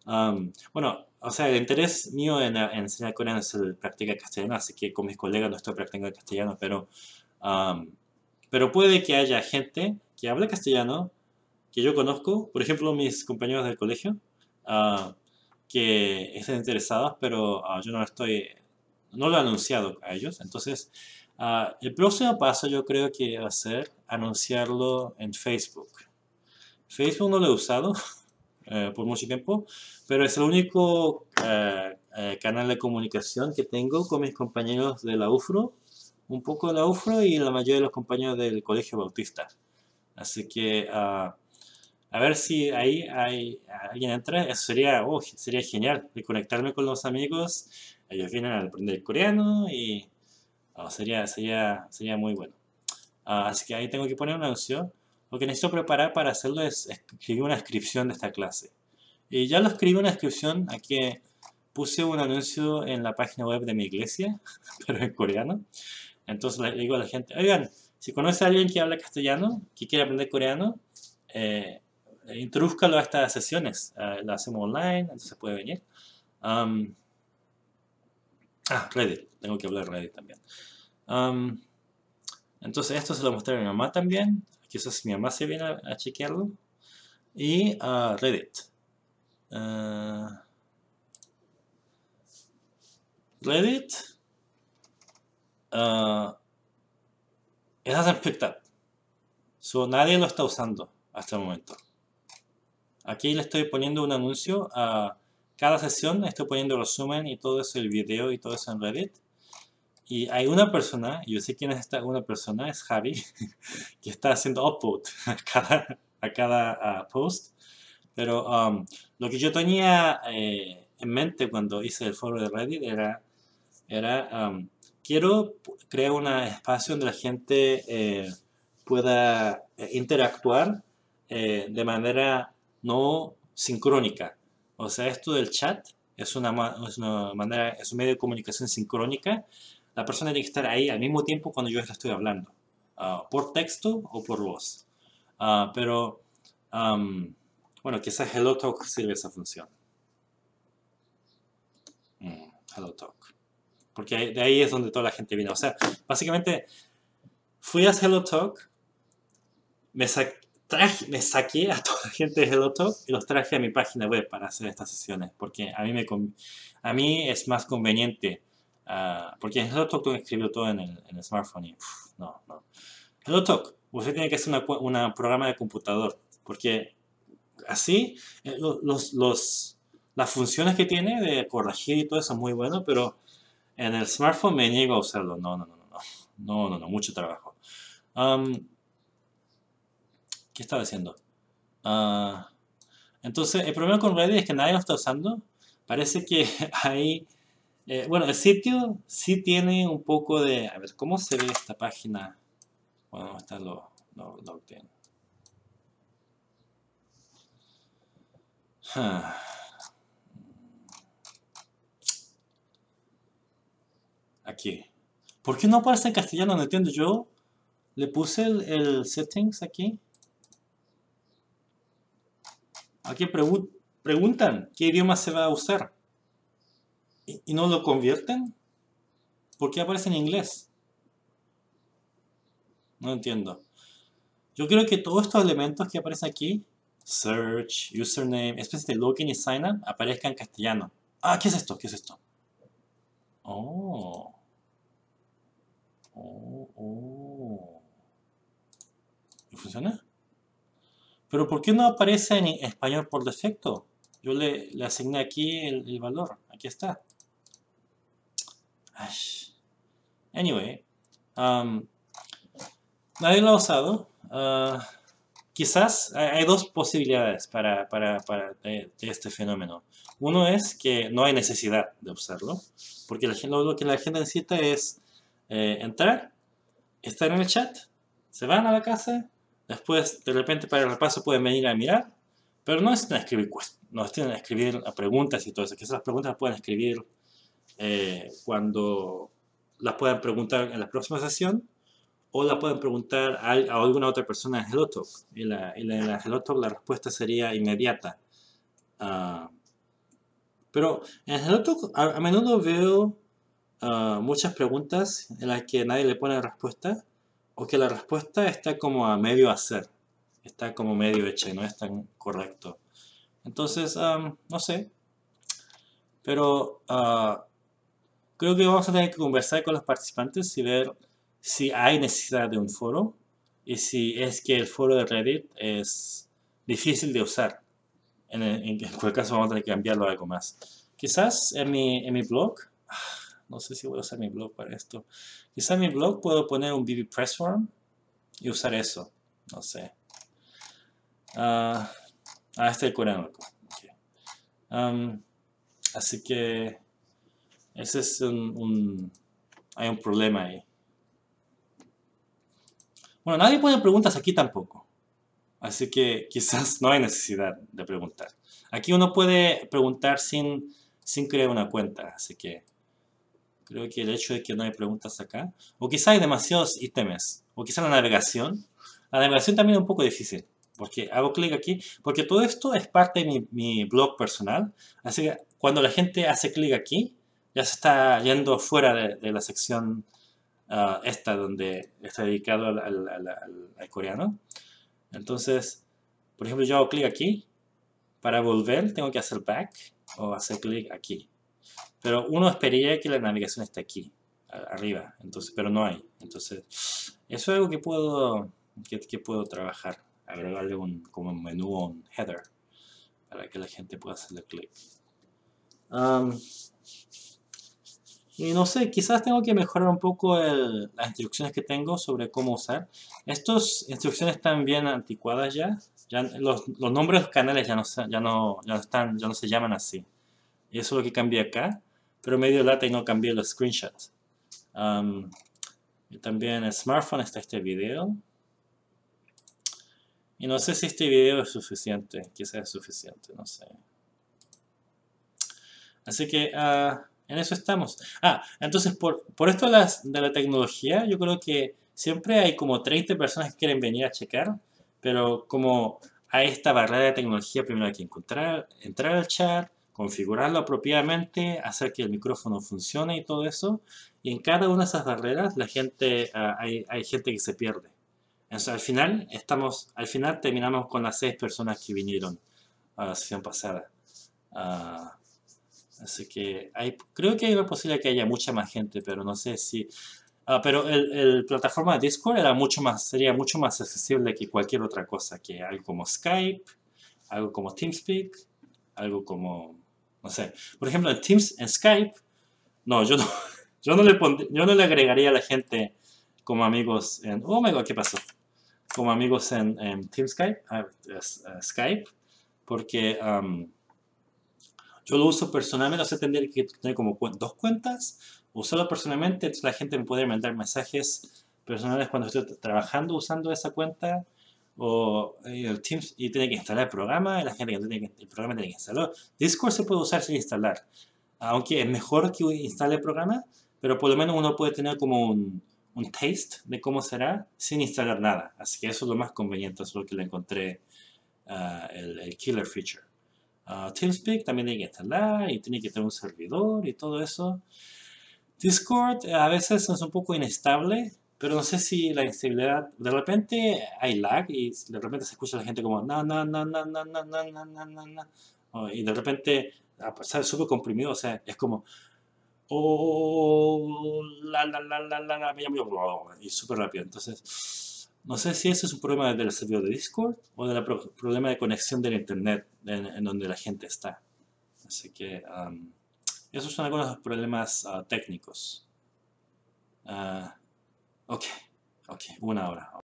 Speaker 1: Am, bueno, o sea, el interés mío en, en enseñar coreano es el practicar castellano, así que con mis colegas no estoy practicando castellano, pero, am, pero puede que haya gente que habla castellano que yo conozco, por ejemplo, mis compañeros del colegio, ah, que estén interesados, pero ah, yo no estoy, no lo he anunciado a ellos. Entonces, ah, el próximo paso yo creo que va a ser anunciarlo en Facebook. Facebook no lo he usado eh, por mucho tiempo, pero es el único eh, eh, canal de comunicación que tengo con mis compañeros de la UFRO, un poco de la UFRO y la mayoría de los compañeros del Colegio Bautista. Así que ah, a ver si ahí hay alguien entra, eso sería, oh, sería genial, de conectarme con los amigos, ellos vienen a aprender coreano y oh, sería, sería, sería muy bueno. Ah, así que ahí tengo que poner un anuncio. Lo que necesito preparar para hacerlo es escribir una descripción de esta clase. Y ya lo escribí una descripción, aquí puse un anuncio en la página web de mi iglesia, pero en coreano. Entonces le digo a la gente, oigan, si conoce a alguien que habla castellano, que quiere aprender coreano, eh, introduzcalo a estas sesiones. Eh, lo hacemos online, entonces puede venir. Am, ah, Reddit. Tengo que hablar de Reddit también. Am, entonces esto se lo mostré a mi mamá también. Quizás mi mamá se viene a, chequearlo. Y a Reddit. Ah, Reddit. ah, it hasn't picked up. So nadie lo está usando hasta el momento. Aquí le estoy poniendo un anuncio a cada sesión, estoy poniendo resumen y todo eso, el video y todo eso en Reddit. Y hay una persona, yo sé quién es esta una persona, es Javi, que está haciendo upvote a cada, a cada ah, post. Pero um, lo que yo tenía eh, en mente cuando hice el foro de Reddit era, era um, quiero crear un espacio donde la gente eh, pueda eh, interactuar eh, de manera no sincrónica. O sea, esto del chat es una, es una manera, es un medio de comunicación sincrónica. La persona tiene que estar ahí al mismo tiempo cuando yo le estoy hablando, ah, por texto o por voz. Ah, pero, am, bueno, quizás HelloTalk sirve esa función. Mm, HelloTalk. Porque de ahí es donde toda la gente viene. O sea, básicamente, fui a HelloTalk, me, sa- traje- me saqué a toda la gente de HelloTalk y los traje a mi página web para hacer estas sesiones. Porque a mí, me, a mí es más conveniente. ah, porque en HelloTalk tengo que escribir todo en el, en el smartphone y uf, no, no. HelloTalk, usted tiene que hacer cu- una programa de computador. Porque así, eh, lo- los, los, las funciones que tiene de corregir y todo eso es muy bueno, pero en el smartphone me niego a usarlo. No, no, no, no, no, no, no, no, mucho trabajo. Am, ¿Qué estaba diciendo? Ah, entonces, el problema con Reddit es que nadie lo está usando. Parece que hay... eh, bueno, el sitio sí tiene un poco de... A ver, ¿cómo se ve esta página? Bueno, ¿dónde está lo, lo, lo que- Ah. Aquí. ¿Por qué no aparece en castellano? No entiendo. Yo le puse el settings aquí. Aquí pregun- preguntan qué idioma se va a usar. ¿Y, no lo convierten? ¿Por qué aparece en inglés? No entiendo. Yo creo que todos estos elementos que aparecen aquí search, username, especie de login y sign up aparezca en castellano. Ah, ¿qué es esto? ¿Qué es esto? Oh. Oh, oh. ¿Y funciona? Pero ¿por qué no aparece en español por defecto? Yo le, le asigné aquí el, el valor. Aquí está. Ay. Anyway. um, nadie lo ha usado. Ah, quizás hay, dos posibilidades para, para, para de, de este fenómeno. Uno es que no hay necesidad de usarlo, porque la, lo, lo que la gente necesita es eh, entrar, estar en el chat, se van a la casa, después de repente para el repaso pueden venir a mirar, pero no necesitan escribir, cuest- no escribir a preguntas y todo eso, que esas preguntas las pueden escribir eh, cuando las puedan preguntar en la próxima sesión o la pueden preguntar a, a alguna otra persona en HelloTalk. Y, en la HelloTalk la respuesta sería inmediata. Ah, pero en HelloTalk a, a menudo veo ah, muchas preguntas en las que nadie le pone respuesta o que la respuesta está como a medio hacer, está como medio hecha no es tan correcto. Entonces, am, no sé, pero ah, creo que vamos a tener que conversar con los participantes y ver si hay necesidad de un foro y si es que el foro de Reddit es difícil de usar. En, en cualquier caso vamos a tener que cambiarlo a algo más. Quizás en mi, en mi blog, ah, no sé si voy a usar mi blog para esto. Quizás en mi blog puedo poner un BB Press Form y usar eso. No sé. Ah, ah, este es coreano. ok. Am, así que ese es un, un- hay un problema ahí. Bueno, nadie pone preguntas aquí tampoco. Así que quizás no hay necesidad de preguntar. Aquí uno puede preguntar sin, sin crear una cuenta. Así que creo que el hecho de que no hay preguntas acá. O quizá hay demasiados ítems. O quizá la navegación. La navegación también es un poco difícil. Porque hago clic aquí. Porque todo esto es parte de mi, mi blog personal. Así que cuando la gente hace clic aquí, ya se está yendo fuera de, de la sección ah, esta donde está dedicado al- al- al- al coreano. Entonces, por ejemplo, yo hago clic aquí. Para volver tengo que hacer back o hacer clic aquí. Pero uno esperaría que la navegación esté aquí, arriba. Entonces, pero no hay. Entonces, eso es algo que puedo, que, que puedo trabajar. Agregarle un, como un menú o un header para que la gente pueda hacerle clic. Am, y no sé, quizás tengo que mejorar un poco el- las instrucciones que tengo sobre cómo usar. Estas instrucciones están bien anticuadas ya. ya los, los nombres de los canales ya no, ya, no, ya, no están, ya no se llaman así. Y eso es lo que cambié acá. Pero medio lata y no cambié los screenshots. Am, y también en smartphone está este video. Y no sé si este video es suficiente. Quizás es suficiente, no sé. Así que ah, en eso estamos. Ah, entonces por, por esto las- de la tecnología, yo creo que siempre hay como 30 personas que quieren venir a checar, pero como hay esta barrera de tecnología, primero hay que encontrar, entrar al chat, configurarlo apropiadamente, hacer que el micrófono funcione y todo eso. Y en cada una de esas barreras, la gente, ah, hay, hay gente que se pierde. Entonces, al final, estamos, al final terminamos con las seis personas que vinieron a la sesión pasada. Ah, Así que hay, creo que una posibilidad que haya mucha más gente, pero no sé si... ah, pero el, el plataforma de Discord era mucho más, sería mucho más accesible que cualquier otra cosa, que algo como Skype, algo como TeamSpeak, algo como, no sé. Por ejemplo, en Teams, en Skype, no, yo no, yo no le pondr- yo no le agregaría a la gente como amigos en, oh my god, ¿qué pasó? Como amigos en, en TeamSkype, ah, es- ah, Skype, porque... am, yo lo uso personalmente, o sea, tendría que tener como dos cuentas, usarlo personalmente, entonces la gente me puede mandar mensajes personales cuando estoy tra- trabajando usando esa cuenta, o eh, el Teams, y tiene que instalar el programa, la gente que tiene el programa tiene que instalarlo. Discord se puede usar sin instalar, aunque es mejor que instale el programa, pero por lo menos uno puede tener como un, un taste de cómo será sin instalar nada. Así que eso es lo más conveniente, eso es lo que le encontré ah, el, el killer feature. Ah, TeamSpeak también tiene que instalar y tiene que tener un servidor y todo eso. Discord a veces es un poco inestable, Pero no sé si la instabilidad, de repente hay lag y de repente se escucha a la gente como na na na na na na na na na na y de repente a pasar súper comprimido, o sea, es como oh la la la la la la me llamo yo", y súper rápido. Entonces, no sé si ese es un problema del servidor de Discord o del problema de conexión del internet en, en donde la gente está. Así que um, esos son algunos problemas ah, técnicos. Ah, ok, ok, una hora.